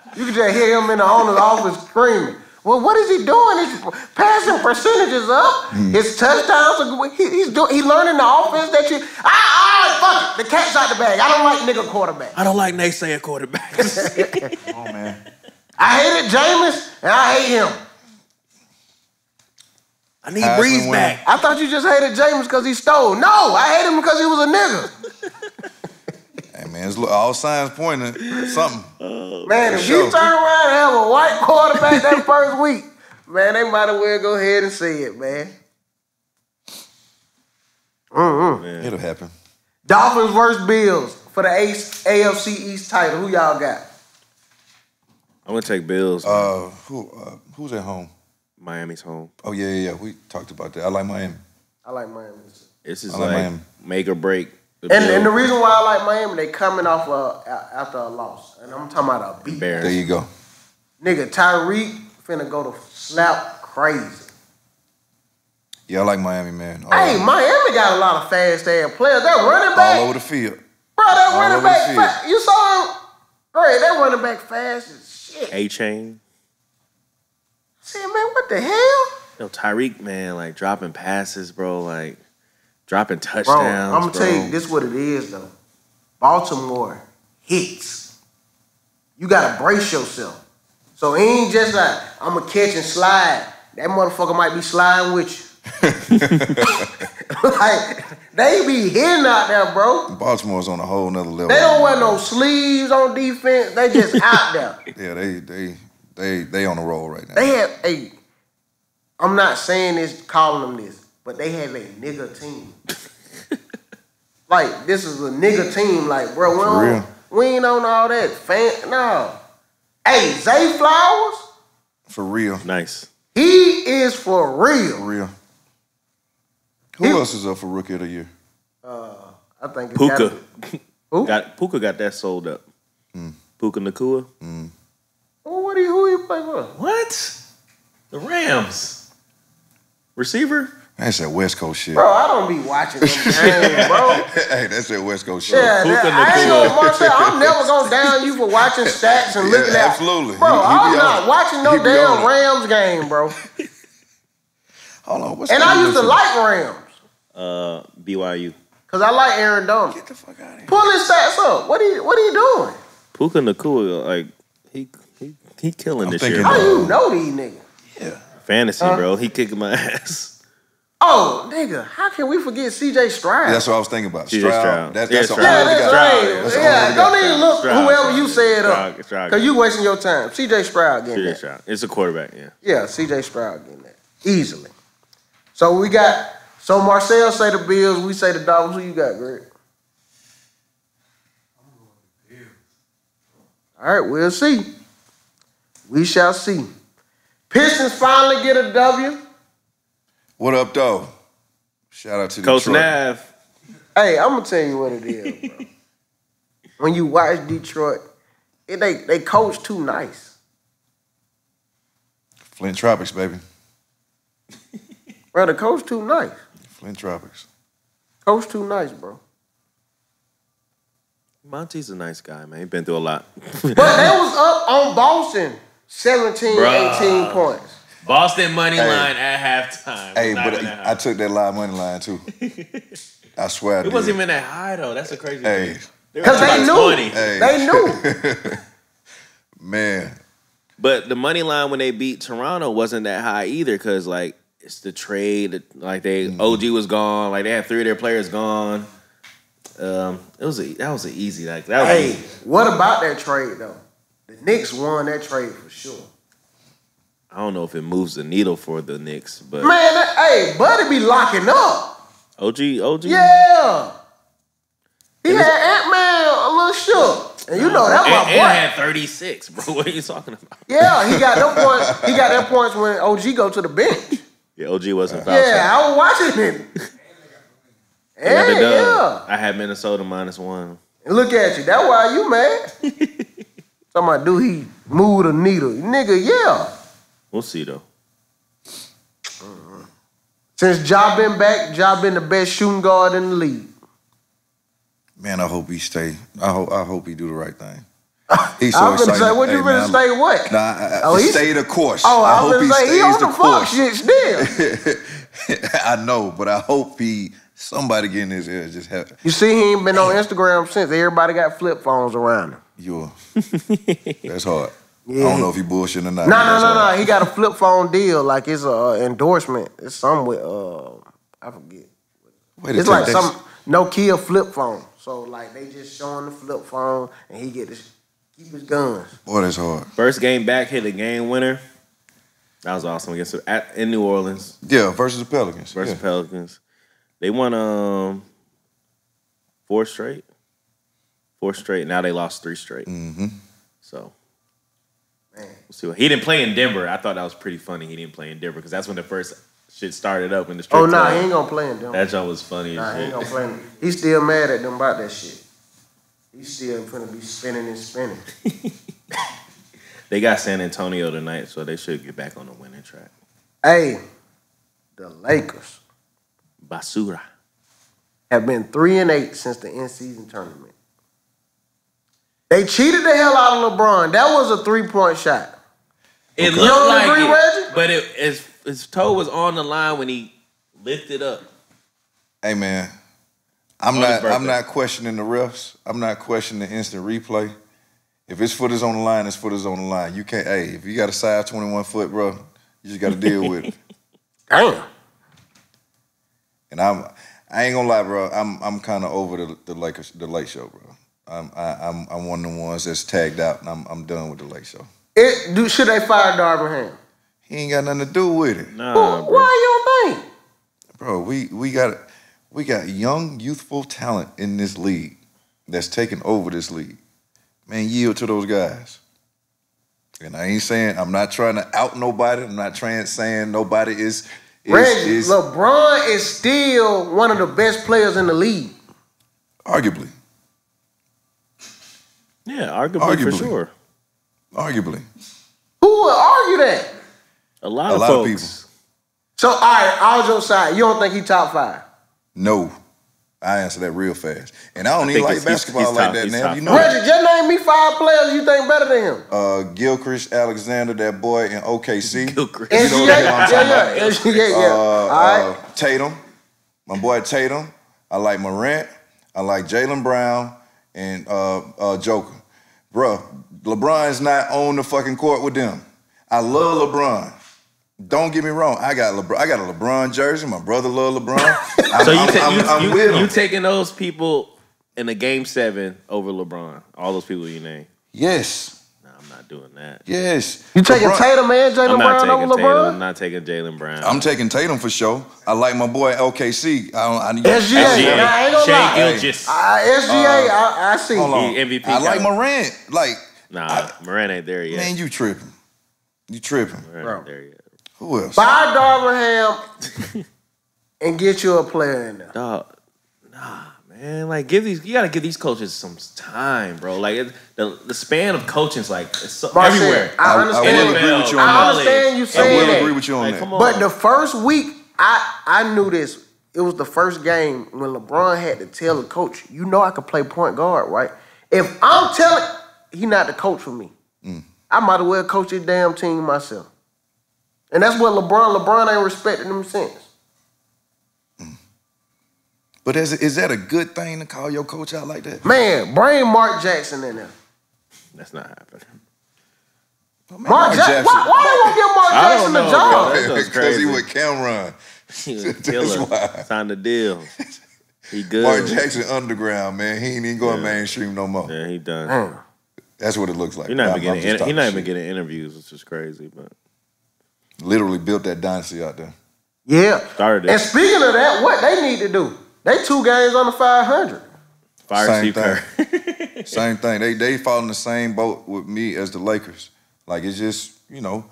you can just hear him in the owner's office screaming. Well, what is he doing? His passing percentages up. His touchdowns are. He, he's doing. He learning the offense that you. Ah, ah, fuck it. The cat's out the bag. I don't like nigga quarterback. I don't like naysayer quarterbacks. Oh man. I hated Jameis and I hate him. I need Heisman Brees back. I thought you just hated Jameis because he stole. No, I hate him because he was a nigga. Hey man, it's, all signs pointing something. Man, if Sure. you turn around and have a white quarterback that first week, man, they might as well go ahead and say it, man. Mm-mm. It'll happen. Dolphins versus Bills for the Ace, AFC East title. Who y'all got? I'm gonna take Bills. Uh, who uh, who's at home? Miami's home. Oh yeah, yeah, yeah. We talked about that. I like Miami. I like Miami. This is I like like Miami. make or break. The And, and the reason why I like Miami, they coming off a, a- after a loss, and I'm talking about a beat. Bears. There you go. Nigga, Tyreek finna go to slap crazy. Yeah, I like Miami, man. Uh, Hey, Miami got a lot of fast ass players. That running back, all over the field. bro, that all running over the back, field. fa- you saw him, bro, that running back fast as shit. A chain. I said, man, what the hell? Yo, Tyreek, man, like dropping passes, bro, like dropping touchdowns. Bro. I'm gonna bro. tell you this what it is though. Baltimore hits. You gotta brace yourself. So it ain't just like I'm gonna catch and slide. That motherfucker might be sliding with you. like they be hitting out there, bro. Baltimore's on a whole nother level. They don't wear no sleeves on defense. They just out there. Yeah, they they they they on a roll right now. They have a. I'm not saying this, calling them this, but they have a nigga team. like this is a nigga team. Like bro, we, For don't, we ain't on all that fan. No. Hey, Zay Flowers, For real. Nice. he is for real. For real. real. Who He- else is up for rookie of the year? Uh, I think it's Puka. gotta- Who? Got Puka got that sold up. Puka Nacua. Well, what do you, who you play for? What? The Rams. Receiver? That's that West Coast shit. Bro, I don't be watching them games, bro. hey, that's that West Coast shit. Yeah, Puka that, I ain't Nacua. gonna Marcel, I'm never gonna down you for watching stats and Yeah, looking at absolutely. Bro, He- he I'm not on watching no damn on. Rams game, bro. Hold on. What's And I used to like Rams. Uh BYU. Cause I like Aaron Donald. Get the fuck out of here. Pull his stats up. What are you What are you doing? Puka Nacua, like he he he killing I'm this thinking, year. How bro. you know these niggas? Yeah. Fantasy, Huh? bro. He kicking my ass. Oh, nigga, how can we forget C.J. Stroud? That's what I was thinking about. C.J. Stroud. Stroud. That, that's the Stroud. yeah, only that's guy. right. That's the Yeah, only don't guy. even look Stroud. whoever you said up. Stroud, Stroud. Cause you wasting your time. C.J. Stroud getting CJ that. Stroud. It's a quarterback, yeah. Yeah, C.J. Stroud getting that easily. So we got. So Marcel say the Bills. We say the Dolphins. Who you got, Greg? All right, we'll see. We shall see. Pistons finally get a W. What up, though? Shout out to the Coach Detroit. Nav. Hey, I'm gonna tell you what it is, bro. when you watch Detroit, it, they they coach too nice. Flint Tropics, baby. Bro, the coach too nice. Flint Tropics. Coach too nice, bro. Monty's a nice guy, man. He been through a lot. But they was up on Boston 17, Bruh. 18 points. Boston money Hey. line at halftime. Hey, but even that I took that live money line too. I swear I it did. wasn't even that high though. That's a crazy Hey. thing. were Because up they by knew. 20. Hey. They knew. Man, But the money line when they beat Toronto wasn't that high either, because like it's the trade. Like they Mm-hmm. OG was gone. Like they had three of their players gone. Um, it was a that was an easy like that. Was hey, easy. what about that trade though? The Knicks won that trade for sure. I don't know if it moves the needle for the Knicks, but Man, that, hey, Buddy be locking up. OG OG Yeah. He And had Ant Man a little shook. And you know that and, my and boy. had thirty six, bro. What are you talking about? Yeah, he got them points. He got them points when OG go to the bench. Yeah, OG wasn't foul. Yeah, I was watching him. They got Yeah, yeah. I had Minnesota minus one. And look at you. That's why you mad. Talking about do he move the needle? Nigga, yeah. We'll see though. Since Ja been back, Ja been the best shooting guard in the league. man, I hope he stay. I hope I hope he do the right thing. He's so I was gonna excited. say, what you Hey, gonna man, say? What? Nah, I, I, Oh, stay the course. oh, I, was hope gonna say he on stays the fuck shit still. I know, but I hope he somebody get in his ear just have You see, he ain't been on Instagram since. Everybody got flip phones around him. you. That's hard. I don't know if he bullshitting or not. No, but no, no, no. He got a flip phone deal. Like it's a uh, endorsement. It's some with uh, I forget. Wait, It's like some Nokia flip phone. So like they just showing the flip phone, and he get to keep his guns. Boy, that's hard. First game back, hit a game winner. That was awesome against at, in New Orleans Yeah, versus the Pelicans. versus yeah. Pelicans. They won um four straight, four straight. Now they lost three straight. Mm-hmm. So Man. We'll see. What, he didn't play in Denver. I thought that was pretty funny. He didn't play in Denver because that's when the first shit started up in the oh, strip Oh no, nah, he ain't gonna play in them. That joke was funny Nah, he ain't gonna play. in- He's still mad at them about that shit. He's still gonna be spinning and spinning. They got San Antonio tonight, so they should get back on the winning track. Hey, the Lakers Basura. have been three and eight since the in season tournament. They cheated the hell out of LeBron. That was a three point shot. It Okay. looked like agree, it, but it, his, his toe was on the line when he lifted up. Hey man, I'm On not. I'm not questioning the refs. I'm not questioning the instant replay. If his foot is on the line, his foot is on the line. You can't. Hey, if you got a size 21 foot, bro, you just got to deal with it. Damn. And I'm. I ain't gonna lie, bro. I'm. I'm kind of over the the Lakers, the late show, bro. I'm. I, I'm. I'm one of the ones that's tagged out, and I'm. I'm done with the late show. It, do, should they fire Darvin Ham? He ain't got nothing to do with it, Nah, Well, bro. why you don't think? bro. We we got we got young, youthful talent in this league that's taking over this league. Man, yield to those guys. And I ain't saying I'm not trying to out nobody. I'm not trying saying nobody is is, Reggie, is LeBron is still one of the best players in the league. arguably, Yeah, arguably, for sure. Arguably. Who would argue that? A lot A of lot of folks. people. So, all right, all your side, you don't think he top five? No. I answer that real fast. And I don't I even like he's- he's- basketball he's like top- that he's now. You five. know that. Reggie, just name me five players you think better than him. Uh, Gilchrist Alexander, that boy in OKC. Gilchrist. NCAA, know that one I'm yeah, talking yeah, about. NCAA, yeah. Uh, all right. uh, Tatum, my boy Tatum. I like Morant. I like Jaylen Brown and uh, uh, Joker. Bruh, LeBron's not on the fucking court with them. I love LeBron. Don't get me wrong. I got LeBron. I got a LeBron jersey. My brother love LeBron. I'm, So you I'm, ta- I'm- you, I'm you, with you taking those people in a game seven over LeBron? All those people you name? yes, Nah, I'm not doing that. yes. You taking LeBron- Tatum and Jaylen I'm Brown taking over Tatum. I'm not taking Jaylen Brown. I'm taking Tatum for sure. I like my boy LKC. I don't, I, SGA. SGA. Nah, I ain't gonna Shai lie. Gilgeous. Uh, SGA, I, I see. Hold on. He MVP I like caliber. Morant. Like, nah, Morant ain't there yet. man, you tripping. You tripping. Morant Bro. ain't there yet. Who else? Buy Darvin Ham and get you a player in there. Dog, nah, man. Like, give these. You gotta give these coaches some time, bro. Like, it, the the span of coaching is like it's so, Marcel, everywhere. I I understand. will agree with you on I that. understand you I saying will that. agree with you on Like, that. on. But the first week, I I knew this. It was the first game when LeBron had to tell the coach, "You know I could play point guard, right? If I'm telling, he not the coach for me. Mm. I might as well coach his damn team myself." And that's what LeBron. LeBron ain't respected him since. But is, is that a good thing to call your coach out like that? Man, bring Mark Jackson in there. That's not happening. Man, Mark, Jackson. Why, why they won't give Mark Jackson don't the know, bro. job? Because he crazy. with Cameron. He was a That's killer. why. Signed the deal. He good. Mark Jackson underground, man. He ain't even going mainstream no more. Yeah, he done. Damn. That's what it looks like. He not I'm- even I'm getting. just He not even getting interviews, which is crazy. But Literally built that dynasty out there. Yeah. Started it. And speaking of that, what they need to do? They two games on the 500. fire Same Steve Kerr. Same thing. They they fall in the same boat with me as the Lakers. Like it's just, you know,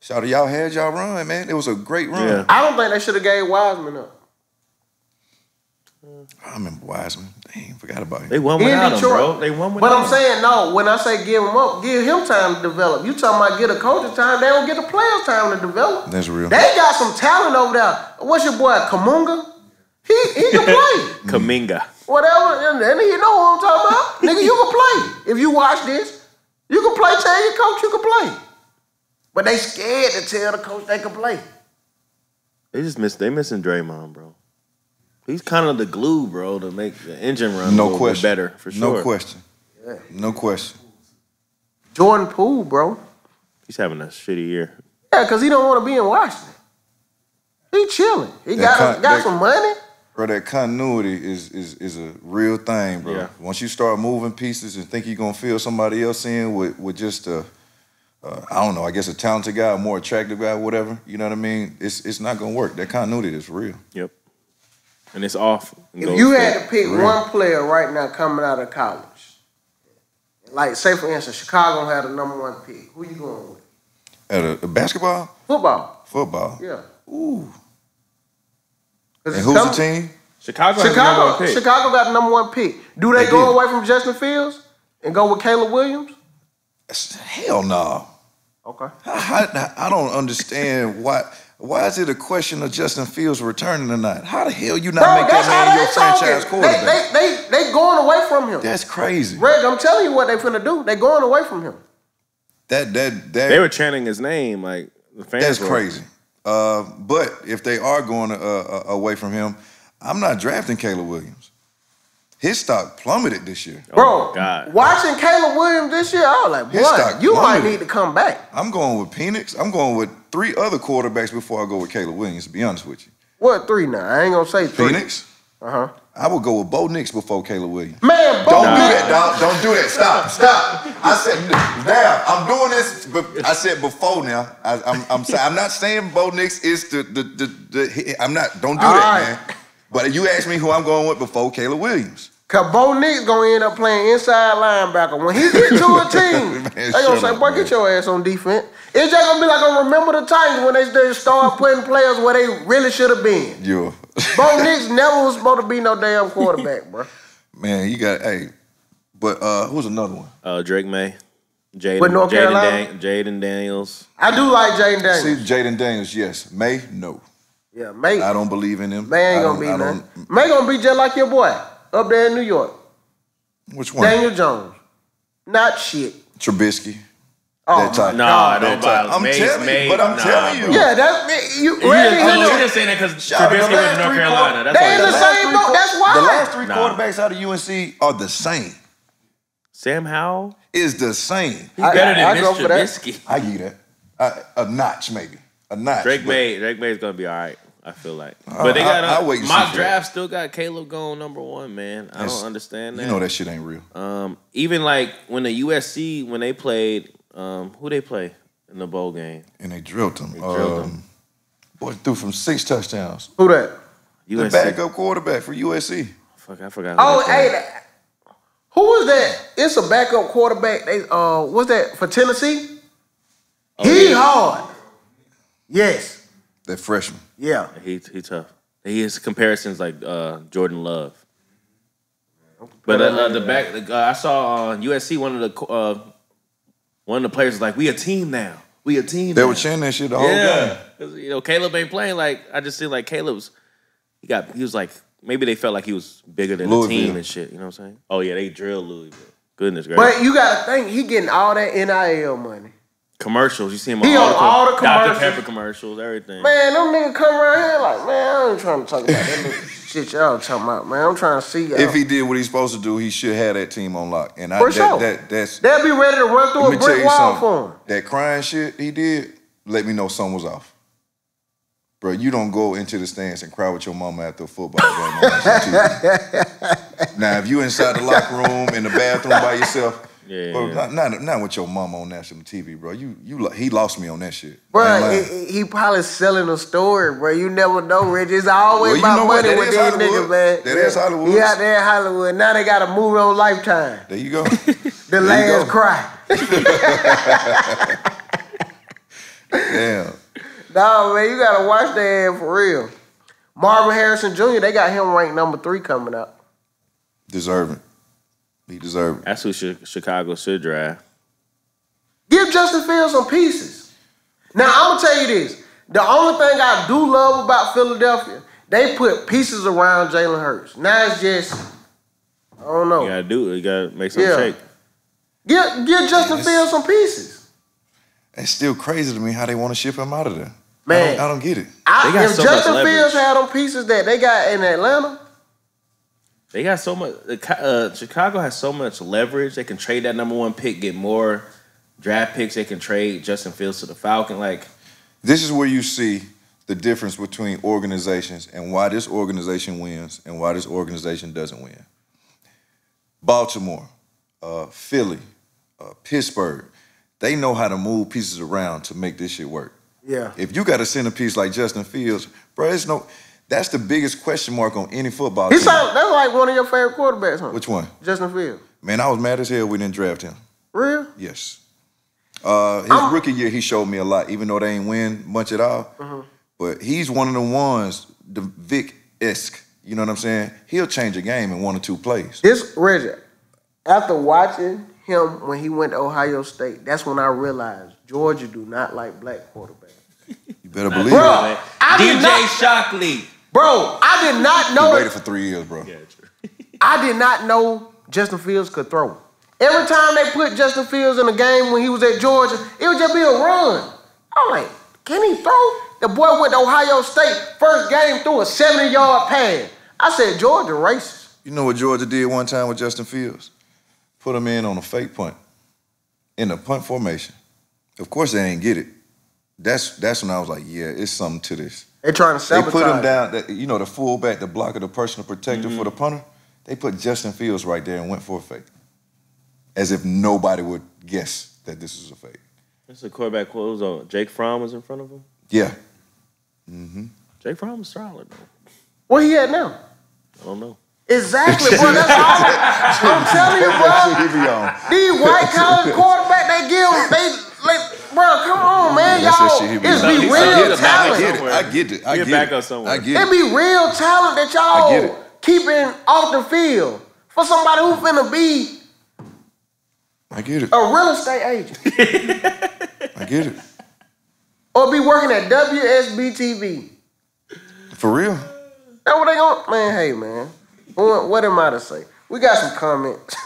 shout out y'all had y'all run, man. It was a great run. Yeah. I don't think they should have gave Wiseman up. I remember Wiseman. Dang, forgot about him. They won In without him, Detroit. bro. They won But without I'm him. saying no. When I say give him up, give him time to develop. You talking about get a coach's time? They don't get the players time to develop. That's real. They got some talent over there. What's your boy Kamunga? He he can play. Kaminga. Whatever, and, and you know what I'm talking about. Nigga, you can play. If you watch this, you can play. Tell your coach you can play. But they scared to tell the coach they can play. They just miss. They missing Draymond, bro. He's kind of the glue, bro, to make the engine run a no little question. bit better for sure. No question. No question. Jordan Poole, bro. He's having a shitty year. Yeah, because he don't want to be in Washington. He chilling. He That got con- got that- some money. Bro, that continuity is is is a real thing, bro. Yeah. Once you start moving pieces and think you're gonna fill somebody else in with with just a uh, I don't know, I guess a talented guy, a more attractive guy, whatever. You know what I mean? It's it's not gonna work. That continuity is real. Yep. And it's off. and If you to- had to pick Real. one player right now coming out of college, like say for instance, Chicago had a number one pick. Who you going with? At a, a basketball, Football. football. Yeah. Ooh. 'Cause And it's who's the team? Chicago, has the number one Chicago. pick. Chicago got the number one pick. Do they, They go did. away from Justin Fields and go with Caleb Williams? Hell no. Okay. I, I, I don't understand why. Why is it a question of Justin Fields returning or not? How the hell you not Bro, make that man your they franchise talking. quarterback? They, they, they, they going away from him. That's crazy. Reg, I'm telling you what they finna do. They going away from him. That that that They were chanting his name like the fans. That's were. crazy. Uh, but if they are going uh, uh, away from him, I'm not drafting Caleb Williams. His stock plummeted this year. Oh Bro, my God. watching Caleb Williams this year, I was like, His boy, stock you might need to come back. I'm going with Bo Nix. I'm going with three other quarterbacks before I go with Caleb Williams. To be honest with you, What three now? I ain't gonna say three. Bo Nix. Uh huh. I would go with Bo Nix before Caleb Williams. Man, Bo Don't do that, dog. Don't do that. Stop. Stop. I said, now I'm doing this. But I said before now. I, I'm I'm saying I'm not saying Bo Nix is the the the. the I'm not. Don't do All that, right. man. But you asked me who I'm going with before Caleb Williams. Cause Bo Nix gonna end up playing inside linebacker. When he get to a team, Man, they gonna say, up, boy, man. get your ass on defense. It's just gonna be like a remember the Titans when they start putting players where they really should have been. Yeah. Bo Nix never was supposed to be no damn quarterback, bro. man, you got hey. But uh, who's another one? Uh, Drake Maye, Jayden, With North Jayden, Carolina? Dan- Jayden Daniels. I do like Jayden See, Daniels. Jayden Daniels, yes. Maye, no. Yeah, Maye. I don't believe in him. Maye ain't gonna be I nothing. Maye gonna be just like your boy up there in New York. Which one? Daniel Jones. Not shit. Trubisky. Oh, that type. Nah, that don't type. I'm Mace, telling you, but I'm nah, telling you. Yeah, that's you. You Randy, just, he you knew- just saying that because Shout out to Trubisky the went to North Carolina. quarter- That's They why. in the same three boat, that's why. The last three Nah. quarterbacks out of UNC are the same. Sam Howell. Is the same. He's I- better than I go Mr. for that. Trubisky. I give you that. Uh, a notch maybe. A notch. Drake Maye, Drake Maye's gonna be all right. I feel like, I- but they got I- I'll wait and see mock for draft still got Caleb going number one. Man, I That's- don't understand that. You know that shit ain't real. Um, even like when the USC when they played, um, who they play in the bowl game? And they drilled him. drilled um, him. Boy threw from six touchdowns. Who that? The USC. backup quarterback for USC. Fuck, I forgot. who Oh, they played. hey, that- who was that? It's a backup quarterback. They uh, what's that for Tennessee? Oh, he yeah. hard. Yes. That freshman. Yeah. He he tough. He has comparisons like uh, Jordan Love. But uh, uh, the back, uh, I saw on USC one of the uh, one of the players was like, "We a team now. We a team." They now. were chanting that shit the whole yeah, game. 'Cause, you know Caleb ain't playing like I just see like Caleb's. He got he was like maybe they felt like he was bigger than the team and shit. You know what I'm saying? Oh yeah, they drilled Louisville. Goodness gracious. But you gotta think he getting all that NIL money. Commercials, you see him on, He on on all the Dr commercials. Pepper commercials, everything. Man, them niggas come around here like, man, I ain't trying to talk about that little shit y'all talking about, man. I'm trying to see y'all. If he did what he's supposed to do, he should have that team on lock. And I, For that, sure. that, that's They'll be ready to run through let a me tell brick you wall something. for him. That crying shit he did, let me know something was off. Bro, you don't go into the stands and cry with your mama after a football game on now, if you inside the locker room in the bathroom by yourself, Yeah, bro, yeah. Not, not not with your mama on national TV, bro. You you he lost me on that shit. Bro, he, he probably selling a story, bro. You never know, Rich. It's always Well, about money with is these Hollywood. niggas, man. That is Hollywood. He out there in Hollywood. Now they got a movie on Lifetime. there you go. The you Last go. Cry. Damn. Nah, man, you gotta watch that for real. Marvin Harrison Jr., they got him ranked number three coming up. Deserving. He deserved it. That's who Chi- Chicago should draft. Give Justin Fields some pieces. Now I'm gonna tell you this. The only thing I do love about Philadelphia, they put pieces around Jalen Hurts. Now it's just, I don't know. You gotta do it. You gotta make some Yeah. shake. Give, give Justin Yes. Fields some pieces. It's still crazy to me how they want to ship him out of there. I Man. don't, I don't get it. I, They got if so Justin leverage. Fields had them pieces that they got in Atlanta, They got so much. Uh, Chicago has so much leverage. They can trade that number one pick, get more draft picks. They can trade Justin Fields to the Falcon. Like This is where you see the difference between organizations and why this organization wins and why this organization doesn't win. Baltimore, uh, Philly, uh, Pittsburgh, they know how to move pieces around to make this shit work. yeah. If you got a centerpiece like Justin Fields, bro, it's no. That's the biggest question mark on any football He team. sound that's like one of your favorite quarterbacks, huh? Which one? Justin Fields. Man, I was mad as hell we didn't draft him. Real? Yes. Uh, his I'm- rookie year, he showed me a lot, even though they ain't win much at all. Uh-huh. But he's one of the ones, the Vick esque. You know what I'm saying? He'll change a game in one or two plays. This Reggie, after watching him when he went to Ohio State, that's when I realized Georgia do not like black quarterbacks. You better believe Bro, it. man. I DJ not- Shockley. Bro, I did not know. He know waited for three years, bro. I did not know Justin Fields could throw. Every time they put Justin Fields in a game when he was at Georgia, it would just be a run. I'm like, can he throw? The boy went to Ohio State, first game threw a 70 yard pass. I said, Georgia racist. You know what Georgia did one time with Justin Fields? Put him in on a fake punt in a punt formation. Of course, they ain't get it. That's that's when I was like, yeah, it's something to this. They're trying to sabotage. They put him down. That, you know, the fullback, the blocker, the personal protector for the punter. They put Justin Fields right there and went for a fake, as if nobody would guess that this is a fake. That's a quarterback. What was on? Jake Fromm was in front of him. Yeah, Mhm. Jake Fromm was solid though. Where he at now? I don't know. Exactly, bro. That's all I'm telling you, bro. he. These white collar quarterback, they give they like, bro, come on, man, y'all. shit be It's be real a good I get it. I get it. I get back it. up somewhere. I get It it. be real talent that y'all keeping off the field for somebody who finna be I get it. a real estate agent I get it. or be working at WSB-TV. For real. That's what they going man, hey man. What, what am I to say? We got some comments.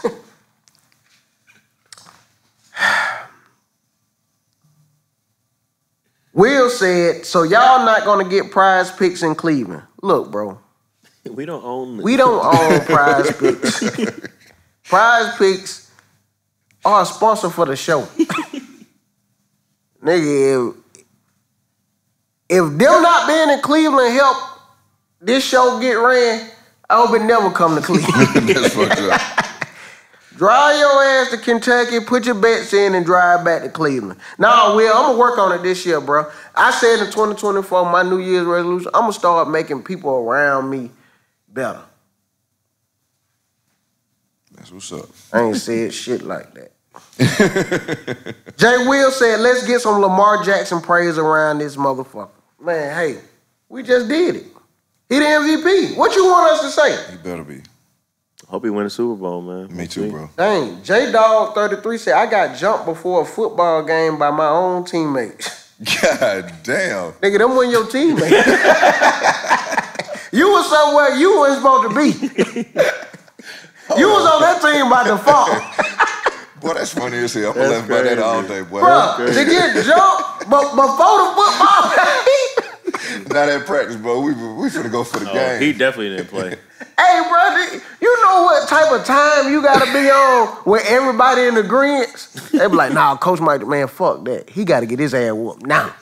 Will said, so y'all not gonna get prize picks in Cleveland. Look, bro, We don't own. we don't own prize picks. prize picks are a sponsor for the show. Nigga, if, if them not being in Cleveland help this show get ran, I hope it never come to Cleveland. That's fucked up. Drive your ass to Kentucky, put your bets in, and drive back to Cleveland. Nah, Will, I'm gonna work on it this year, bro. I said in 2024, my New Year's resolution, I'm gonna start making people around me better. That's what's up. I ain't said shit like that. Jay Will said, let's get some Lamar Jackson praise around this motherfucker. Man, hey, we just did it. He the MVP. What you want us to say? He better be. Hope he win a Super Bowl, man. Me too, bro. Dang, J Dog 33 said, I got jumped before a football game by my own teammates. God damn. Nigga, them wasn't your teammates. you was somewhere you weren't supposed to be. you was on that team by default. Boy, that's funny as hell. I'm gonna laugh about that all day, boy. Bruh, to get jumped but before the football game. Not at practice, bro. We we finna go for the Oh, game. he definitely didn't play. Hey, brother, you know what type of time you gotta be on when everybody in agreement? They be like, nah, Coach Mike, man, fuck that. He gotta get his ass whooped now.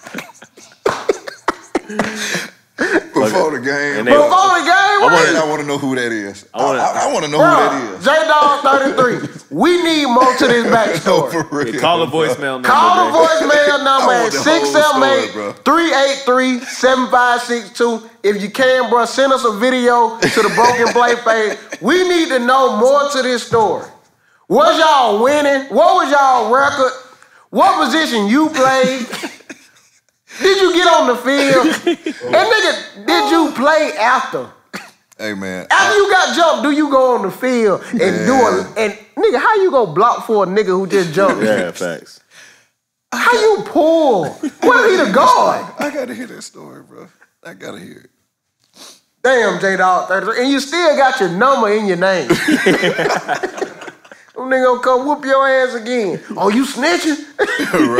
Before the game. And they- Before the game, Man, what? I want to know who that is. I, wanna- I, want to know who that is. J Dog 33. We need more to this No, backstory. for real. Yeah, call the voicemail number. Call the voicemail number I at want the whole 678 383 7562. If you can, bro, send us a video to the Broken Play page. We need to know more to this story. Was y'all winning? What was y'all record? What position you played? Did you get on the field? And nigga, did you play after? Hey, man. After you got jumped, do you go on the field and do a and nigga, how you go block for a nigga who just jumped? Yeah, facts. How you pull? What if he the guard? I gotta hear that story, bro. I gotta hear it. Damn, J Dog 33. And you still got your number in your name. Them nigga gonna come whoop your ass again. Oh, you snitching?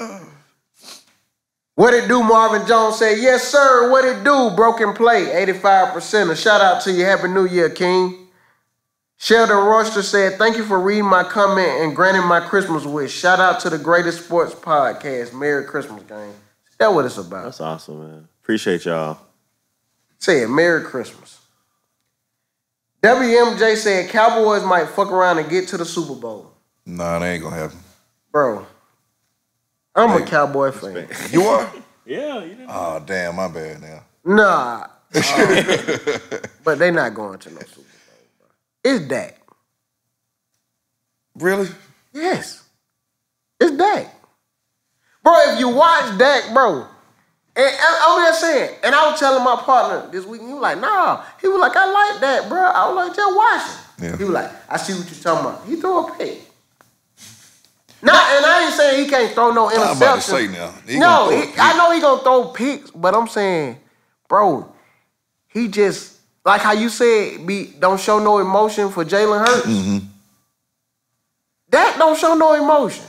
right. What it do, Marvin Jones said, yes, sir. What it do? Broken play, 85%. A shout out to you. Happy New Year, King. Sheldon Royster said, thank you for reading my comment and granting my Christmas wish. Shout out to the greatest sports podcast. Merry Christmas, gang. That's what it's about. That's awesome, man. Appreciate y'all. Say Merry Christmas. WMJ said Cowboys might fuck around and get to the Super Bowl. Nah, that ain't gonna happen. Bro, I'm a Cowboy fan. You are? Yeah, you know. Oh, damn, my bad now. Nah. uh, but they not going to no Super Bowl, bro. It's Dak. Really? Yes. It's Dak. Bro, if you watch Dak, bro, and, and I'm just saying, and I was telling my partner this week, and he was like, nah. He was like, I like that, bro. I was like, just watch it. Yeah. He was like, I see what you're talking about. He threw a pick. Nah, and I ain't saying he can't throw no I'm interception. about to say now. He no, gonna throw a he- I know he gonna throw picks, but I'm saying, bro, he just like how you said, be don't show no emotion for Jalen Hurts. Mm-hmm. That don't show no emotion.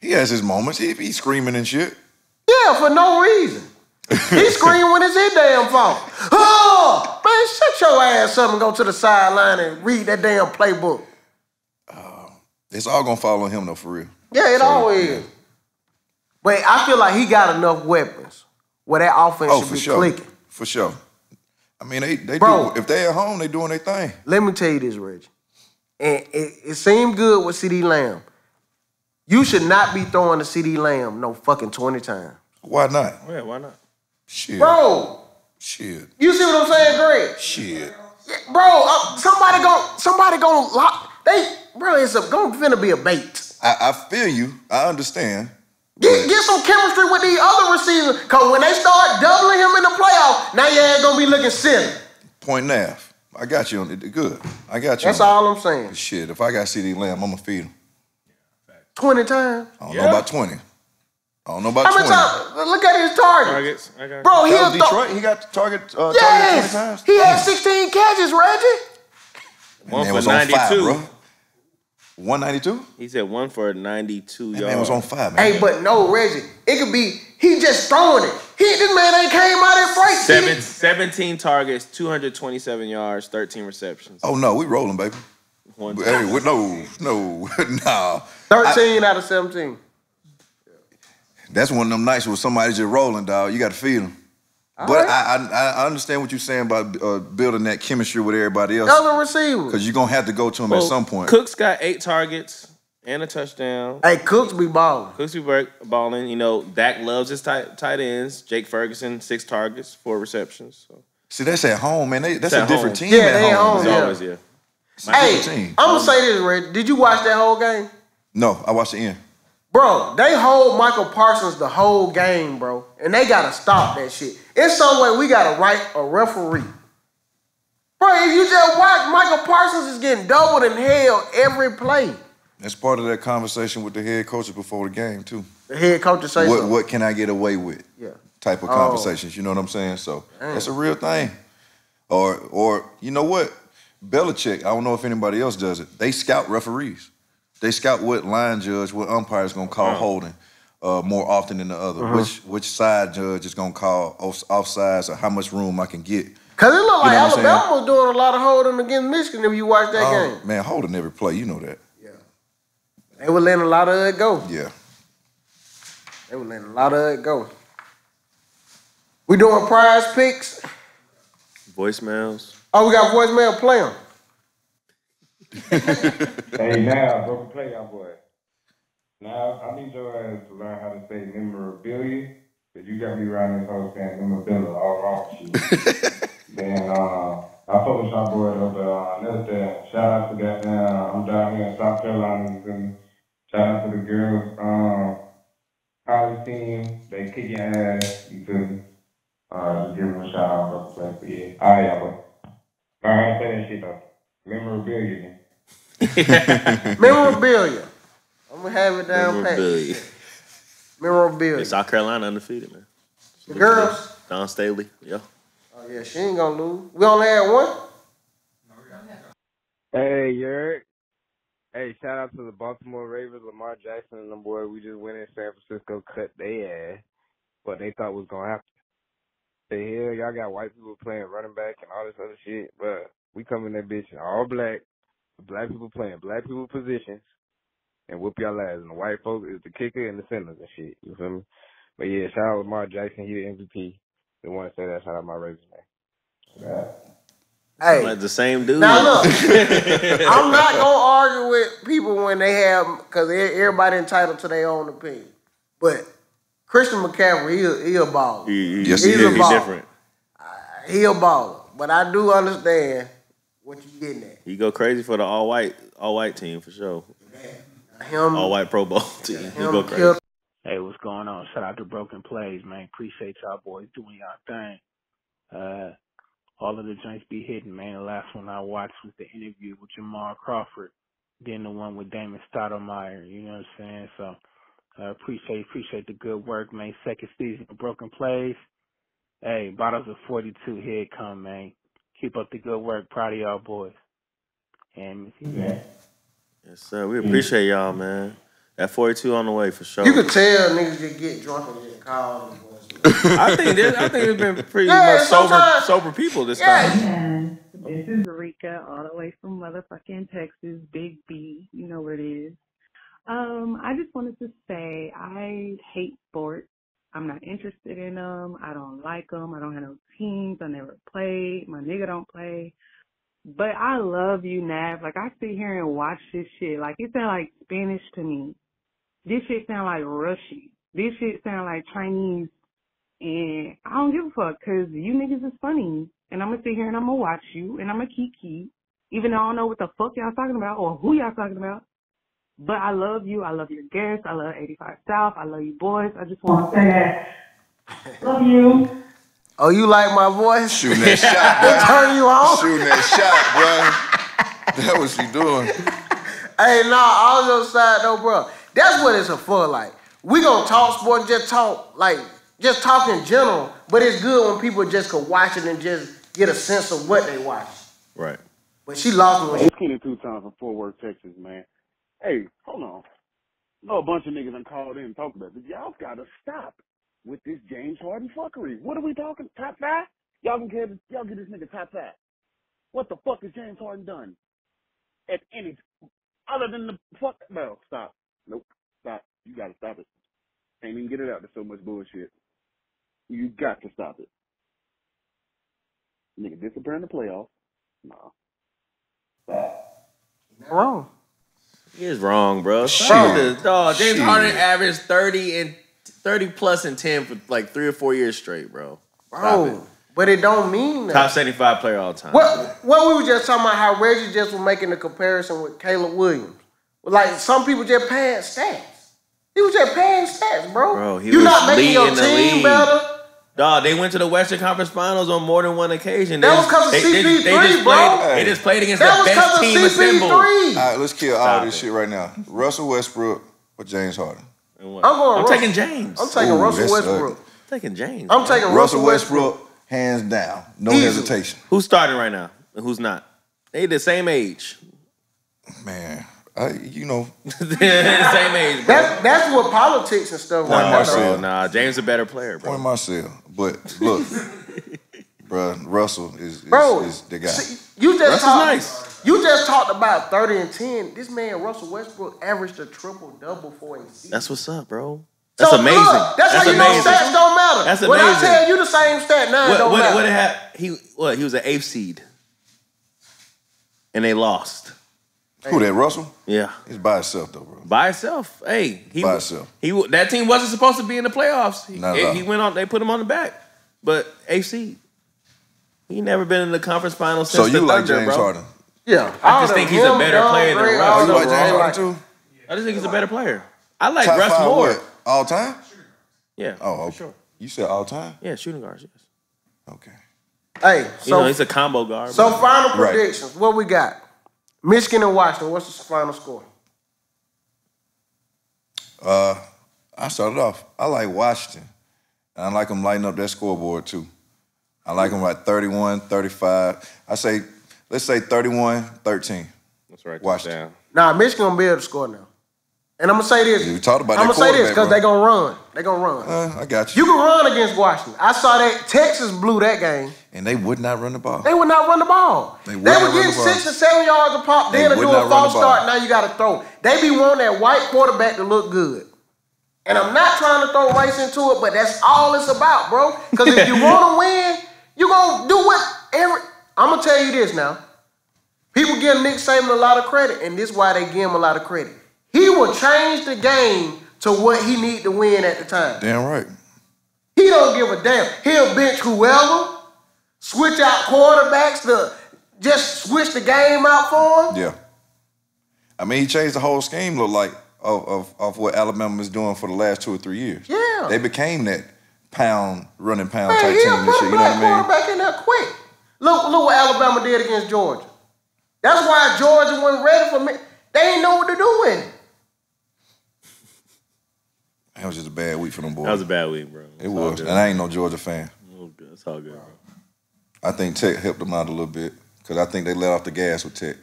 He has his moments. He be screaming and shit. Yeah, for no reason. He screamed when it's his damn fault. Oh, man, shut your ass up and go to the sideline and read that damn playbook. It's all gonna fall on him though, for real. Yeah, it always is. But I feel like he got enough weapons where that offense Oh, should for be sure. clicking. For sure. I mean, they they Bro. do. If they at home, they doing their thing. Let me tell you this, Rich. And it, it seemed good with CeeDee Lamb. You should not be throwing the CeeDee Lamb no fucking 20 times. Why not? Yeah, why not? Shit. Bro, Shit. you see what I'm saying, Greg? Shit. Yeah, bro, uh, somebody gon' somebody gon' lock. They, bro, it's a, gonna be a bait. I, I feel you. I understand. Get, get some chemistry with the other receivers, cause when they start doubling him in the playoff, now your ass gonna be looking silly. Point and half. I got you on it. Good. I got you. That's all I'm saying. Shit, if I got CeeDee Lamb, I'm gonna feed him. 20 times. I don't yeah. know about 20. I don't know about How 20. Times, look at his targets. targets. Bro, he th- Detroit. He got the target, uh, yes. target 20 times. He had 16 catches, Reggie. One for 92. Five, 192? He said one for 92 yards. Man was on fire, man. Hey, but no, Reggie. It could be he just throwing it. He this man ain't came out and break. Seven, 17 targets, 227 yards, 13 receptions. Oh no, we rolling, baby. One hey, we, no, no, nah. 13 I, out of 17. That's one of them nights where somebody's just rolling, dog. You got to feed them. But right. I, I I understand what you're saying about uh, building that chemistry with everybody else Other receivers. because you're gonna have to go to them at some point. Cooks got eight targets and a touchdown. Hey, Cooks be balling. Cooks be balling. You know, Dak loves his tight, tight ends. Jake Ferguson, six targets, four receptions. So See, that's at home, man. They, that's It's a different home. team Yeah, at they home. home, it's yeah. always, yeah. It's Hey, team. I'm gonna say this, Red. Did you watch that whole game? No, I watched the end. Bro, they hold Micah Parsons the whole game, bro. And they gotta stop that shit. In some way, we gotta write a referee. Bro, if you just watch, Micah Parsons is getting doubled and held every play. That's part of that conversation with the head coaches before the game too. The head coach will say What something. what can I get away with? Yeah. Type of Oh. conversations. You know what I'm saying? So that's a real thing. Or or you know what? Belichick. I don't know if anybody else does it. They scout referees. They scout what line judge, what umpire is gonna call holding uh, more often than the other. Uh-huh. Which which side judge is gonna call off, offsides or how much room I can get. Cause it looked like know what I'm saying? Alabama was doing a lot of holding against Michigan if you watch that Oh, game. man, holding every play. You know that. Yeah. They were letting a lot of it go. Yeah. They were letting a lot of it go. We doing prize picks. Voicemails. Oh, we got voicemail. Play 'em. Hey, now, broken play, y'all boy. Now, I need your ass to learn how to say memorabilia, because you got me around this whole saying memorabilia all wrong shit. then, uh, I fuck with y'all boy though, but uh, another thing, shout out to goddamn, I'm down here in South Carolina, And feel me? Shout out to the girls, um, college team, they kick your ass, you feel me? Uh, just give them a shout out, broken play, but yeah. All right, y'all boy. Learn how to say that shit though. Memorabilia, man. Memorabilia. I'm have it down pat. Memorabilia. Memorabilia. South Carolina undefeated, man. The girls. Dawn Staley. Yeah. Oh yeah, she ain't gonna lose. We only had one. Hey, Yurt. Hey, shout out to the Baltimore Ravens, Lamar Jackson and them boy. We just went in San Francisco, cut their ass. What they thought was gonna happen. The hell, y'all got white people playing running back and all this other shit, but we come in that bitch in all black, black people playing black people positions, and whoop y'all ass. And the white folks is the kicker and the centers and shit. You feel me? But yeah, shout out Lamar Jackson. He the MVP. The one say that. Shout out my Ravens man. Hey, Like the same dude. now look, I'm not gonna argue with people when they have because everybody entitled to their own opinion. But Christian McCaffrey, he a, he a baller. He, he, Yes, he, he he is. different. Uh, he a baller. But I do understand what you getting at. He go crazy for the all white all white team for sure. Him, All white Pro Bowl team. He him go crazy. kill- Hey, what's going on? Shout out to Broken Plays, man. Appreciate y'all boys doing y'all thing. Uh, all of the joints be hitting, man. The last one I watched was the interview with Jamal Crawford, then the one with Damon Stoudemire. You know what I'm saying? So, uh, appreciate appreciate the good work, man. Second season of Broken Plays. Hey, bottles of 42 here come, man. Keep up the good work. Proud of y'all boys. And Yeah. Yes, sir. We appreciate y'all, man. At 42 on the way for sure. You could tell niggas just get drunk and just call them. boys. I think this, I think it's been pretty Yeah, much sober sometimes- sober people this Yeah. time. And this is Rika, all the way from motherfucking Texas, Big B. You know what it is. Um, I just wanted to say I hate sports. I'm not interested in them. I don't like them. I don't have no teams. I never played. My nigga don't play. But I love you, Nav. Like I sit here and watch this shit. Like it sound like Spanish to me. This shit sound like Russian. This shit sound like Chinese. And I don't give a fuck because you niggas is funny. And I'm to sit here and I'm to watch you and I'm to keep keep. Even though I don't know what the fuck y'all talking about or who y'all talking about. But I love you. I love your guests. I love 85 South. I love you boys. I just want to say that. Love you. Oh, you like my voice? Shooting that shot, boy. Turn you on? Shooting that shot, boy. That what she doing. Hey, nah, all jokes side though, bro. That's what it's a for. Like, we gonna talk sport, just talk, like, just talk in general. But it's good when people just can watch it and just get a sense of what they watch. Right. But she lost me when she It's Kenny two times from Fort Worth, Texas, man. Hey, hold on. I know a bunch of niggas done called in and talked about this. Y'all gotta stop with this James Harden fuckery. What are we talking? Top five? Y'all can get y'all get this nigga top five. What the fuck has James Harden done? At any other than the fuck no, stop. Nope. Stop. You gotta stop it. Can't even get it out. There's so much bullshit. You got to stop it. Nigga disappear in the playoffs. Nah. Wrong. He is wrong, bro. Shit. Bro, the- dog, James Shit. Harden averaged 30 and 30 plus and 10 for like three or four years straight, bro. Stop it. Bro. But it don't mean that. Top 75 player all time. What what we were just talking about how Reggie just was making the comparison with Caleb Williams. Like some people just paying stats. He was just paying stats, bro. Bro, he you was not making your leading the team better. Dog, they went to the Western Conference Finals on more than one occasion. That They was just- 'cause of they- they- CP3, they just bro. Played, they just played against That the was best because team of assembled. CP3. All right, let's kill all this it. shit right now. Russell Westbrook or James Harden? And what? I'm going I'm Russell. taking James. I'm taking Ooh, Russell that's Westbrook. ugly. taking James. I'm taking Russell Russell Westbrook. Westbrook, hands down, no Easily. hesitation. Who's starting right now and who's not? They the same age. Man, I, you know, same age, bro. That's that's what politics and stuff Point like Marcel. bro, nah, James a better player, bro. point Marcel. But look, bruh, Russell is, is, Bro, is the guy. see, you just Russ is talked, nice. You just talked about 30 and 10. This man, Russell Westbrook, averaged a triple double for a season. That's what's up, bro. That's So, amazing. look, that's, how you amazing. know stats don't matter. That's amazing. When I amazing. tell you the same stat, now it What don't what matter. what happened? He what? He was an eighth seed, and they lost. Who that? Russell? Yeah, He's by himself though, bro. by itself. Hey, he By himself. He that team wasn't supposed to be in the playoffs. He, Not at all. he went on. They put him on the back, but eighth seed. He never been in the conference finals So since you the like Thunder, James bro. Harden? yeah. I all just think he's a better player than Gray, Russ. Oh, you like James. Harden too? I just think he's a better player. I like Top Russ five more. what? All time? Yeah. Oh, for okay. sure. You said all time? Yeah, shooting guards. Yes. Okay. Hey, You so, know, he's a combo guard. so but- final Right. predictions. What we got? Michigan and Washington. What's the final score? Uh, I started off. I like Washington. And I like them lighting up that scoreboard too. I like them like 31, 35. I say, let's say 31, 13. That's right. Washington. Down. Nah, Michigan gonna be able to score now. And I'm gonna say this. You talked about I'm gonna say this because bro. they gonna run. They gonna run. Uh, I got you. You can run against Washington. I saw that Texas blew that game. And they would not run the ball. They would not run the ball. They They, would were not run getting the ball. six or seven yards a pop. They Then to would do not a run false the ball. start. Now you got to throw. They be wanting that white quarterback to look good. And I'm not trying to throw race into it, but that's all it's about, bro. Because if you want to win, you gonna do what every. I'm gonna tell you this now. People give Nick Saban a lot of credit, and this is why they give him a lot of credit. He will change the game to what he need to win at the time. Damn right. He don't give a damn. He'll bench whoever, switch out quarterbacks to just switch the game out for him. Yeah. I mean, he changed the whole scheme, look like, of, of, of what Alabama is doing for the last two or three years. Yeah. They became that pound, running pound Man, type team and shit. You know what I mean? quarterback in there quick. Look, look what Alabama did against Georgia. That's why Georgia wasn't ready for me. They ain't know what to do with it. That was just a bad week for them boys. That was a bad week, bro. it It's all was. good. And I ain't no Georgia fan. All good. It's all good, bro. I think Tech helped them out a little bit because I think they let off the gas with Tech.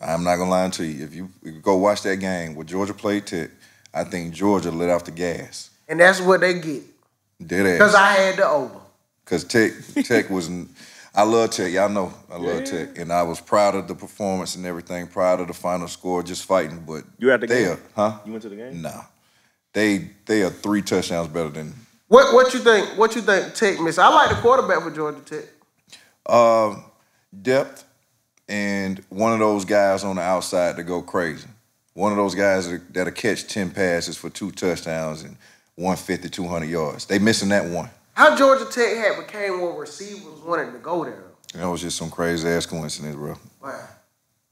I'm not gonna lie to you. If you, if you go watch that game where Georgia played Tech, I think Georgia let off the gas. And that's what they get. Dead Because. I had the over. Because Tech, Tech was. I love Tech. Y'all know I love Tech, and I was proud of the performance and everything. Proud of the final score, just fighting. But You were at the they game? are, huh? You went to the game? Nah, they they are three touchdowns better than What what you think? What you think Tech miss? I like the quarterback for Georgia Tech. Um, depth and one of those guys on the outside to go crazy. One of those guys that, that'll catch 10 passes for two touchdowns and 150, 200 yards. They missing that one. How Georgia Tech had became where receivers wanted to go there. That was just some crazy ass coincidence, bro. Wow.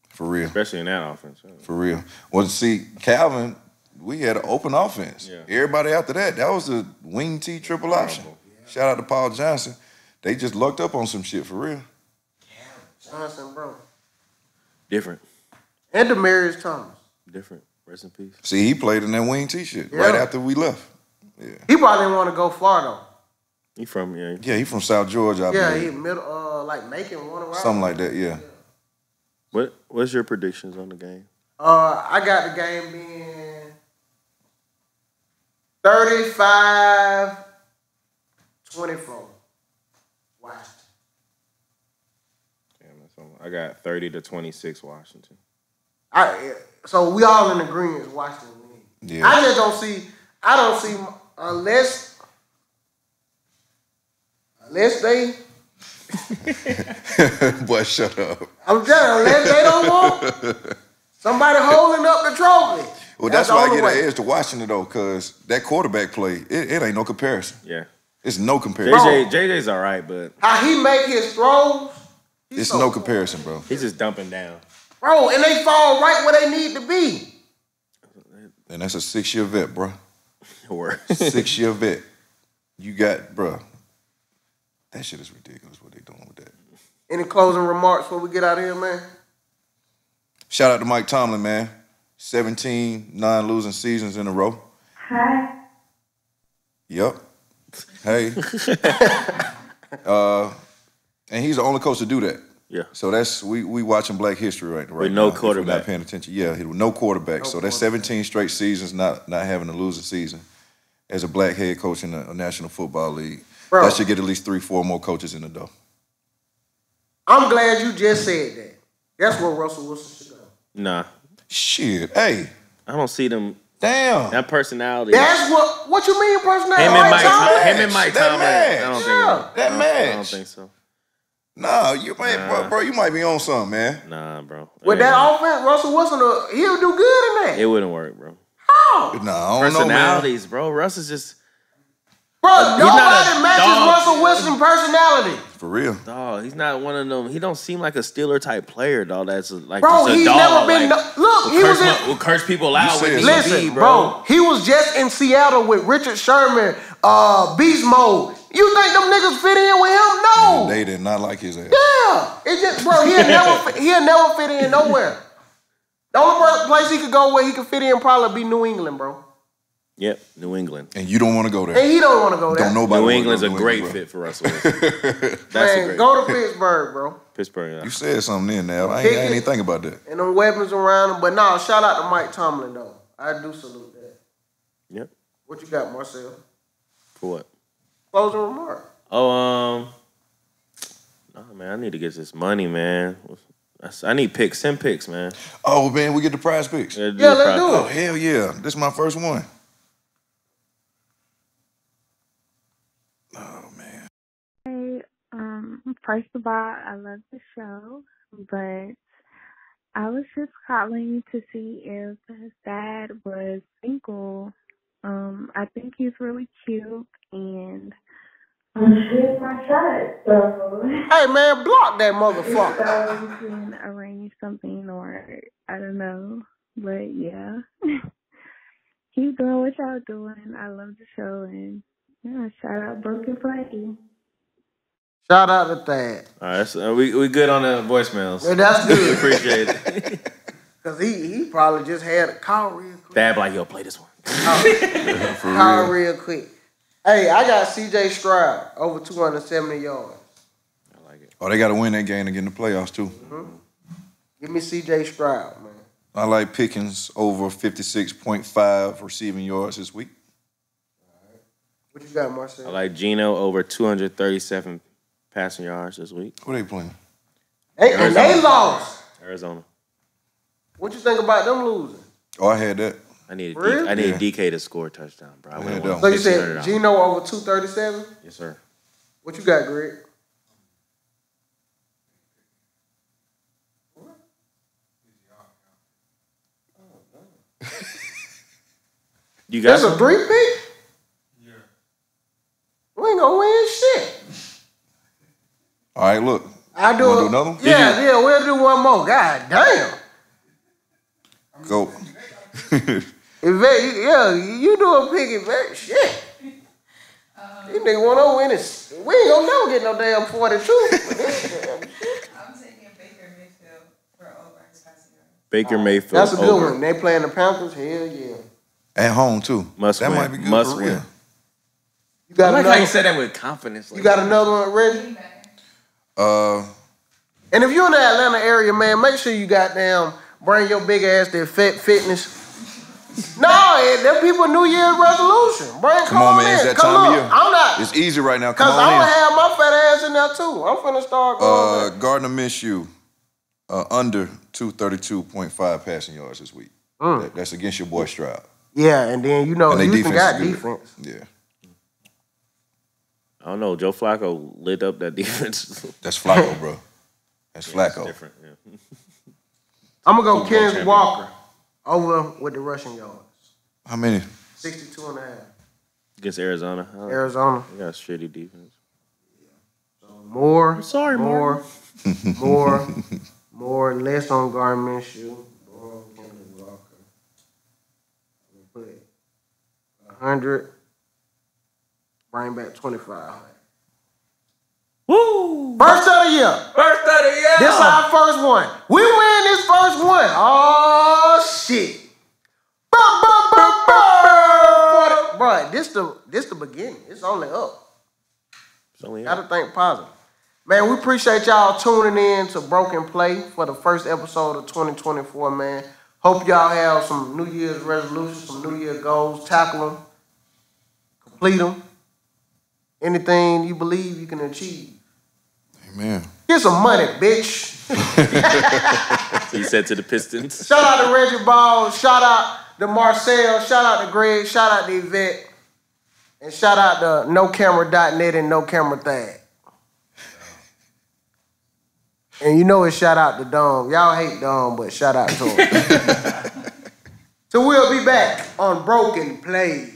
For real. Especially in that offense. yeah. For real. Well, see, Calvin, we had an open offense. Yeah. Everybody after that, that was a wing T triple option. Shout out to Paul Johnson. They just lucked up on some shit for real. Johnson, bro. Different. And Demaryius Thomas. Different. Rest in peace. See, he played in that wing T shit Yeah. right after we left. Yeah. He probably didn't want to go far though. He from yeah. Yeah, he from South Georgia, I yeah, believe. he middle uh like making one around. Something like that, yeah. What What's your predictions on the game? Uh, I got the game being 35 24. Washington. Damn, that's on- I got 30 to 26 Washington. I, so we all in agreement Washington. Yeah. I just don't see, I don't see, unless, unless they, Boy, shut up. I'm telling you, unless they don't want somebody holding up the trophy. Well, that's, the why I get way. an edge to Washington though, cause that quarterback play, it, it ain't no comparison. Yeah. It's no comparison. JJ, JJ's all right, but How he make his throws, It's no comparison, bro. he's just dumping down. bro, and they fall right where they need to be. And that's a six year vet, bro. Or Six year vet. You got, bro. That shit is ridiculous what they doing with that. Any closing remarks before we get out of here, man? Shout out to Mike Tomlin, man. 17 non losing seasons in a row. Hi. Yep. Hey. uh, and he's the only coach to do that. Yeah. So that's we we watching Black History right, right With no now. if quarterback. Not paying attention. Yeah, with no quarterback. so that's 17 straight seasons not not having a losing season as a black head coach in a, a National Football League. Bro. That should get at least three, four more coaches in the door. I'm glad you just said that. That's where Russell Wilson should go. nah, Shit. Hey, I don't see them. damn. That personality. That's what. What you mean, personality? him and Mike. Tomlin? Him and Mike That Tomlin. match. I don't think. Yeah, that I don't, I don't match. think so. No, you might, Nah. bro, bro, you might be on something, man. Nah, bro. With It that ain't- offense, Russell Wilson, uh, he'll do good in that. it wouldn't work, bro. How? No, I don't know, man. Personalities, bro. Russ is just Bro, not nobody matches dog. Russell Wilson's personality. For real. dog. He's not one of them. He don't seem like a Steeler type player, dog. That's a, like Bro, just a he's dog. never been. like, no, look, he was in. will curse people out said with something. Listen, DB, bro. he was just in Seattle with Richard Sherman, uh, Beast Mode. You think them niggas fit in with him? No. They did not like his ass. Yeah, it's just bro. He'll never fit, he'll never fit in nowhere. The only place he could go where he could fit in probably be New England, bro. Yep, New England. And you don't want to go there. And he don't want to go there. Don't nobody New wanna England's go a to New great England, fit for Russell Wilson. That's a Man, great go to Pittsburgh, bro. Pittsburgh. Yeah. You said something in there. I ain't, I ain't even think about that. And them weapons around him. But no, shout out to Mike Tomlin though. I do salute that. Yep. What you got, Marcel? For what? Closing remark. Oh, um, no, man. I need to get this money, man. I need picks. Send picks, man. Oh man, we get the prize picks. Yeah, Yeah, let's the do Oh it. hell yeah! This is my first one. Oh man. Hey, um, first of all, I love the show, but I was just calling to see if his dad was single. Um, I think he's really cute and I'm shooting my shot, so Hey man, block that motherfucker. so we can arrange something or I don't know. But yeah. Keep doing what y'all doing. I love the show and yeah, shout out Broken Friday. Shout out to Thad. All right, so we we good on the voicemails. Yeah, that's good. Appreciate it. Cause he he probably just had a call real quick. Dab like yo, play this one. Oh. For Call real. real quick. Hey, I got CJ Stroud over 270 yards. I like it. Oh, they got to win that game to get in the playoffs too. Mm-hmm. Give me CJ Stroud, man. I like Pickens over 56.5 receiving yards this week. What you got, Marcel? I like Gino over 237 passing yards this week. Who they playing? Hey, and they lost. Arizona. What you think about them losing? Oh, I had that. I need For real? I need Yeah. DK to score a touchdown, bro. I Yeah, would've though. won So you $1,500. said Gino over 237? Yes, sir. What you got, Greg? You got That's a three pick? Yeah. We ain't gonna win shit. All right, look. I do, You a- do another one? Yeah, yeah, we'll do one more. God damn. Go. If they, yeah, you do a pick it back. Shit. These niggas want to win it. We ain't gonna never get no damn 42. I'm taking Baker Mayfield for over his passing yards. Baker Mayfield. That's a good over. one. They playing the Panthers. Hell yeah. At home too. Must that win. might be good Must for real. win. You I got like how another. you said that with confidence. You Like got another one, Reggie. Uh, And if you're in the Atlanta area, man, make sure you got them bring your big ass to fit fitness. No, it, them people New Year's resolution. Bring Come on, man. in. It's that 'Cause time of year. I'm not It's easy right now. Come cause on I'm in. gonna have my fat ass in there too. I'm finna start going. Uh, Gardner Minshew, uh, under 232.5 passing yards this week. Mm. That- that's against your boy Stroud. yeah, and then you know And they Houston defense got defense. Yeah, I don't know. Joe Flacco lit up that defense. that's Flacco, bro. That's It's Flacco. different. Yeah. I'm gonna go Super Bowl Kenneth. Walker over with the rushing yards. How many? 62 and a half. Against Arizona. Oh, Arizona. They got a shitty defense. More. sorry, more. more. More. Less on Garmin shoe. More on Kenneth Walker. I'm gonna put hundred. Bring back twenty five. Woo! First of the year. First of the year. This our first one. We win this first one. Oh shit. Bah, bah, bah, bah. Bruh, this the this the beginning. It's only up. It's only up. Gotta think positive. Man, we appreciate y'all tuning in to Broken Play for the first episode of 2024, man. Hope y'all have some New Year's resolutions, some New Year goals, tackle them, complete them. Anything you believe you can achieve. Amen. Get some money, bitch. he said to the Pistons. Shout out to Reggie Ball. Shout out to Marcel. Shout out to Greg. Shout out to Yvette. And shout out to NoCamera.net and No Camera Thag. And you know it's shout out to Dom. Y'all hate Dom, but shout out to him. so we'll be back on Broken Play.